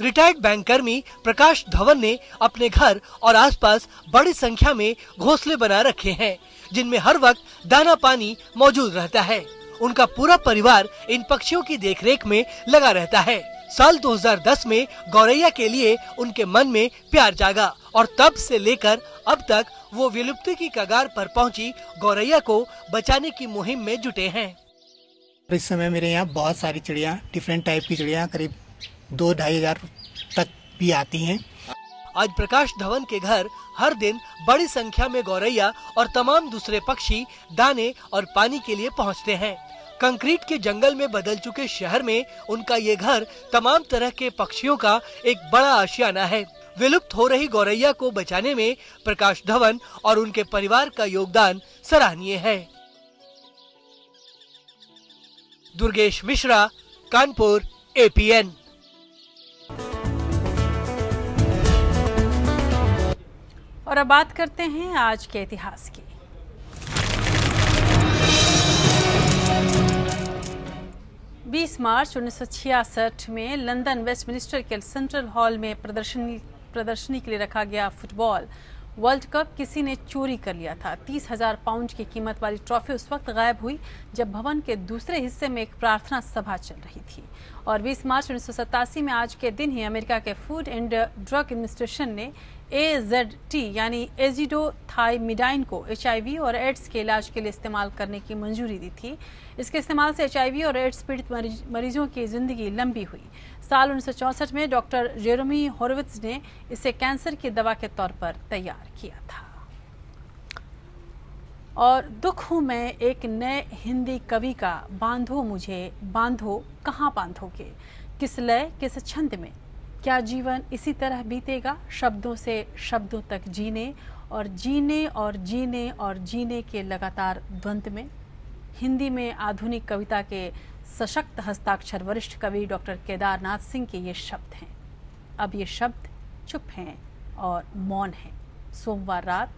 Speaker 19: रिटायर्ड बैंक कर्मी प्रकाश धवन ने अपने घर और आसपास बड़ी संख्या में घोंसले बना रखे हैं, जिनमें हर वक्त दाना पानी मौजूद रहता है। उनका पूरा परिवार इन पक्षियों की देखरेख में लगा रहता है। साल 2010 में गौरैया के लिए उनके मन में प्यार जागा और तब से लेकर अब तक वो विलुप्ति की कगार पर पहुँची गौरैया को बचाने की मुहिम में जुटे हैं।
Speaker 23: इस समय मेरे यहाँ बहुत सारी चिड़िया डिफरेंट टाइप की चिड़िया, करीब दो ढाई हज़ार तक भी आती हैं।
Speaker 19: आज प्रकाश धवन के घर हर दिन बड़ी संख्या में गौरैया और तमाम दूसरे पक्षी दाने और पानी के लिए पहुँचते हैं। कंक्रीट के जंगल में बदल चुके शहर में उनका ये घर तमाम तरह के पक्षियों का एक बड़ा आशियाना है। विलुप्त हो रही गौरैया को बचाने में प्रकाश धवन और उनके परिवार का योगदान सराहनीय है। दुर्गेश मिश्रा, कानपुर एपीएन
Speaker 1: और अब बात करते हैं आज के इतिहास की। बीस मार्च उन्नीस में लंदन वेस्ट मिनिस्टर के सेंट्रल हॉल में प्रदर्शनी प्रदर्शनी के लिए रखा गया फुटबॉल वर्ल्ड कप किसी ने चोरी कर लिया था। तीस हज़ार पाउंड की कीमत वाली ट्रॉफी उस वक्त गायब हुई, जब भवन के दूसरे हिस्से में एक प्रार्थना सभा चल रही थी। और 20 मार्च उन्नीस सौ सतासी में आज के दिन ही अमेरिका के फ़ूड एंड ड्रग एडमिनिस्ट्रेशन ने ए जेड टी यानी एजिडो थाइमिडाइन को एच और एड्स के इलाज के लिए इस्तेमाल करने की मंजूरी दी थी। इसके इस्तेमाल से एचआईवी और एड्स पीड़ित मरीज़, मरीजों की ज़िंदगी लंबी हुई। साल उन्नीस में डॉक्टर जेरोमी हॉर्विट्स ने इसे कैंसर की दवा के तौर पर तैयार किया था। और दुख हूँ मैं एक नए हिंदी कवि का। बांधो मुझे बांधो कहाँ बांधोगे? किस लय किस छंद में? क्या जीवन इसी तरह बीतेगा? शब्दों से शब्दों तक जीने और जीने और जीने और जीने के लगातार द्वंद में। हिंदी में आधुनिक कविता के सशक्त हस्ताक्षर वरिष्ठ कवि डॉक्टर केदारनाथ सिंह के ये शब्द हैं। अब ये शब्द चुप हैं और मौन हैं। सोमवार रात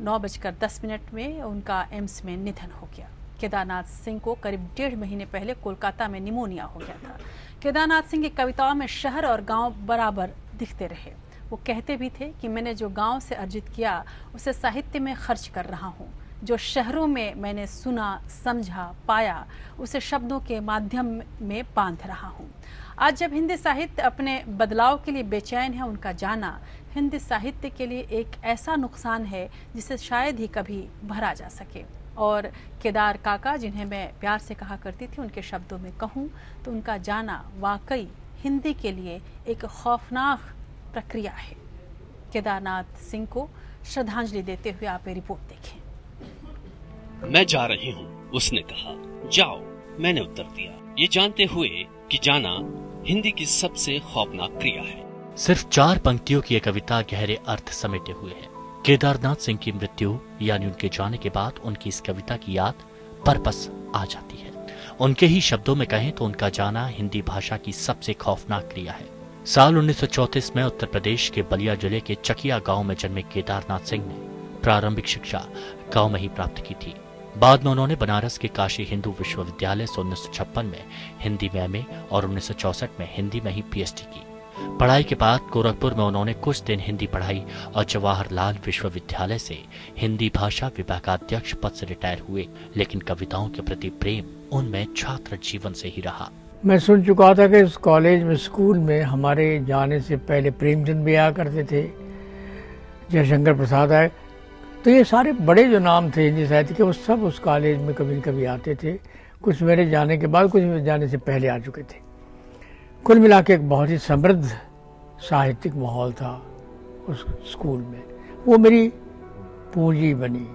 Speaker 1: नौ बजकर दस मिनट में उनका एम्स में निधन हो गया। केदारनाथ सिंह को करीब डेढ़ महीने पहले कोलकाता में निमोनिया हो गया था। केदारनाथ सिंह की कविताओं में शहर और गाँव बराबर दिखते रहे। वो कहते भी थे कि मैंने जो गाँव से अर्जित किया, उसे साहित्य में खर्च कर रहा हूँ। जो शहरों में मैंने सुना, समझा, पाया, उसे शब्दों के माध्यम में बाँध रहा हूँ। आज जब हिंदी साहित्य अपने बदलाव के लिए बेचैन है, उनका जाना हिंदी साहित्य के लिए एक ऐसा नुकसान है, जिसे शायद ही कभी भरा जा सके। और केदार काका जिन्हें मैं प्यार से कहा करती थी उनके शब्दों में कहूँ तो उनका जाना वाकई हिंदी के लिए एक खौफनाक प्रक्रिया है। केदारनाथ सिंह को श्रद्धांजलि देते हुए आप ये रिपोर्ट देखें।
Speaker 20: मैं जा रही हूँ उसने कहा। जाओ मैंने उत्तर दिया। ये जानते हुए कि जाना हिंदी की सबसे खौफनाक क्रिया है।
Speaker 2: सिर्फ़ चार पंक्तियों की ये कविता गहरे अर्थ समेटे हुए है। केदारनाथ सिंह की मृत्यु यानी उनके जाने के बाद उनकी इस कविता की याद परपस आ जाती है। उनके ही शब्दों में कहें तो उनका जाना हिंदी भाषा की सबसे खौफनाक क्रिया है। साल 1934 में उत्तर प्रदेश के बलिया ज़िले के चकिया गाँव में जन्मे केदारनाथ सिंह ने प्रारंभिक शिक्षा गाँव में ही प्राप्त की थी। बाद में उन्होंने बनारस के काशी हिंदू विश्वविद्यालय से उन्नीस सौ छप्पन में हिंदी में एमए और उन्नीस में हिंदी में ही पीएचडी की। पढ़ाई के बाद गोरखपुर में उन्होंने कुछ दिन हिंदी पढ़ाई और जवाहरलाल विश्वविद्यालय से हिंदी भाषा विभागाध्यक्ष पद से रिटायर हुए, लेकिन कविताओं के प्रति प्रेम उनमें छात्र जीवन से ही रहा।
Speaker 24: मैं सुन चुका था कि इस कॉलेज में स्कूल में हमारे जाने से पहले प्रेमचंद भी आया करते थे, जयशंकर प्रसाद आए। तो ये सारे बड़े जो नाम थे हिंदी साहित्य के वो सब उस कॉलेज में कभी कभी आते थे। कुछ मेरे जाने के बाद, कुछ मेरे जाने से पहले आ चुके थे। कुल मिला के एक बहुत ही समृद्ध साहित्यिक माहौल था उस स्कूल में। वो मेरी पूंजी बनी।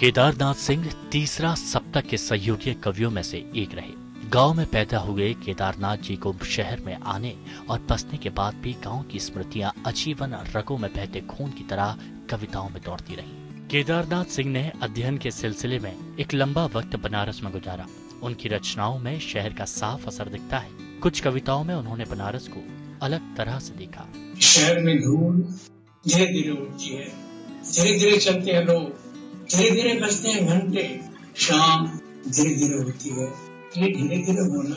Speaker 2: केदारनाथ सिंह तीसरा सप्तक के सहयोगी कवियों में से एक रहे। गाँव में पैदा हुए केदारनाथ जी को शहर में आने और बसने के बाद भी गाँव की स्मृतियाँ अजीवन रगों में बहते खून की तरह कविताओं में दौड़ती रही। केदारनाथ सिंह ने अध्ययन के सिलसिले में एक लंबा वक्त बनारस में गुजारा। उनकी रचनाओं में शहर का साफ़ असर दिखता है। कुछ कविताओं में उन्होंने बनारस को अलग तरह से देखा।
Speaker 25: शहर में धूल, धीरे धीरे उठती है। धीरे धीरे चलते हैं लोग। धीरे धीरे बजते हैं घंटे। शाम धीरे धीरे होती है। ये धीरे धीरे होना।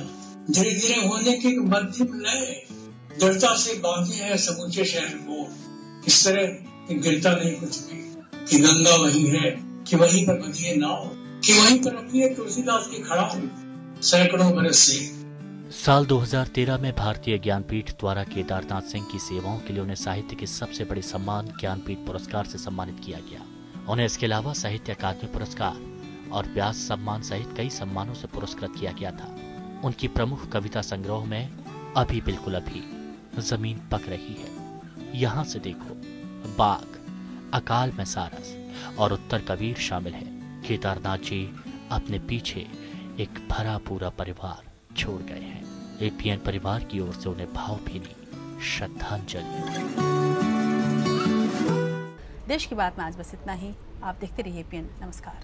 Speaker 25: धीरे धीरे होने की मध्यम लय। दृढ़ता से बांधे है समूचे शहर को इस तरह गिरता नहीं कुछ भी। कि गंगा वही है, कि वहीं पर है नाव। कि वहीं पर रखी है तुलसीदास की खड़ा सैकड़ों बरस से
Speaker 2: साल 2013 में भारतीय ज्ञानपीठ द्वारा केदारनाथ सिंह की सेवाओं के लिए उन्हें साहित्य के सबसे बड़े सम्मान ज्ञानपीठ पुरस्कार से सम्मानित किया गया। उन्हें इसके अलावा साहित्य अकादमी पुरस्कार और व्यास सम्मान सहित कई सम्मानों से पुरस्कृत किया गया था। उनकी प्रमुख कविता संग्रह में अभी बिल्कुल अभी ज़मीन पक रही है। यहाँ से देखो, बाघ, अकाल में सारस और उत्तर कबीर शामिल है। केदारनाथ जी अपने पीछे एक भरा पूरा परिवार। छोड़ गए हैं। एपीएन परिवार की ओर से उन्हें भावभीनी श्रद्धांजलि।
Speaker 1: देश की बात में आज बस इतना ही। आप देखते रहिए एपीएन नमस्कार।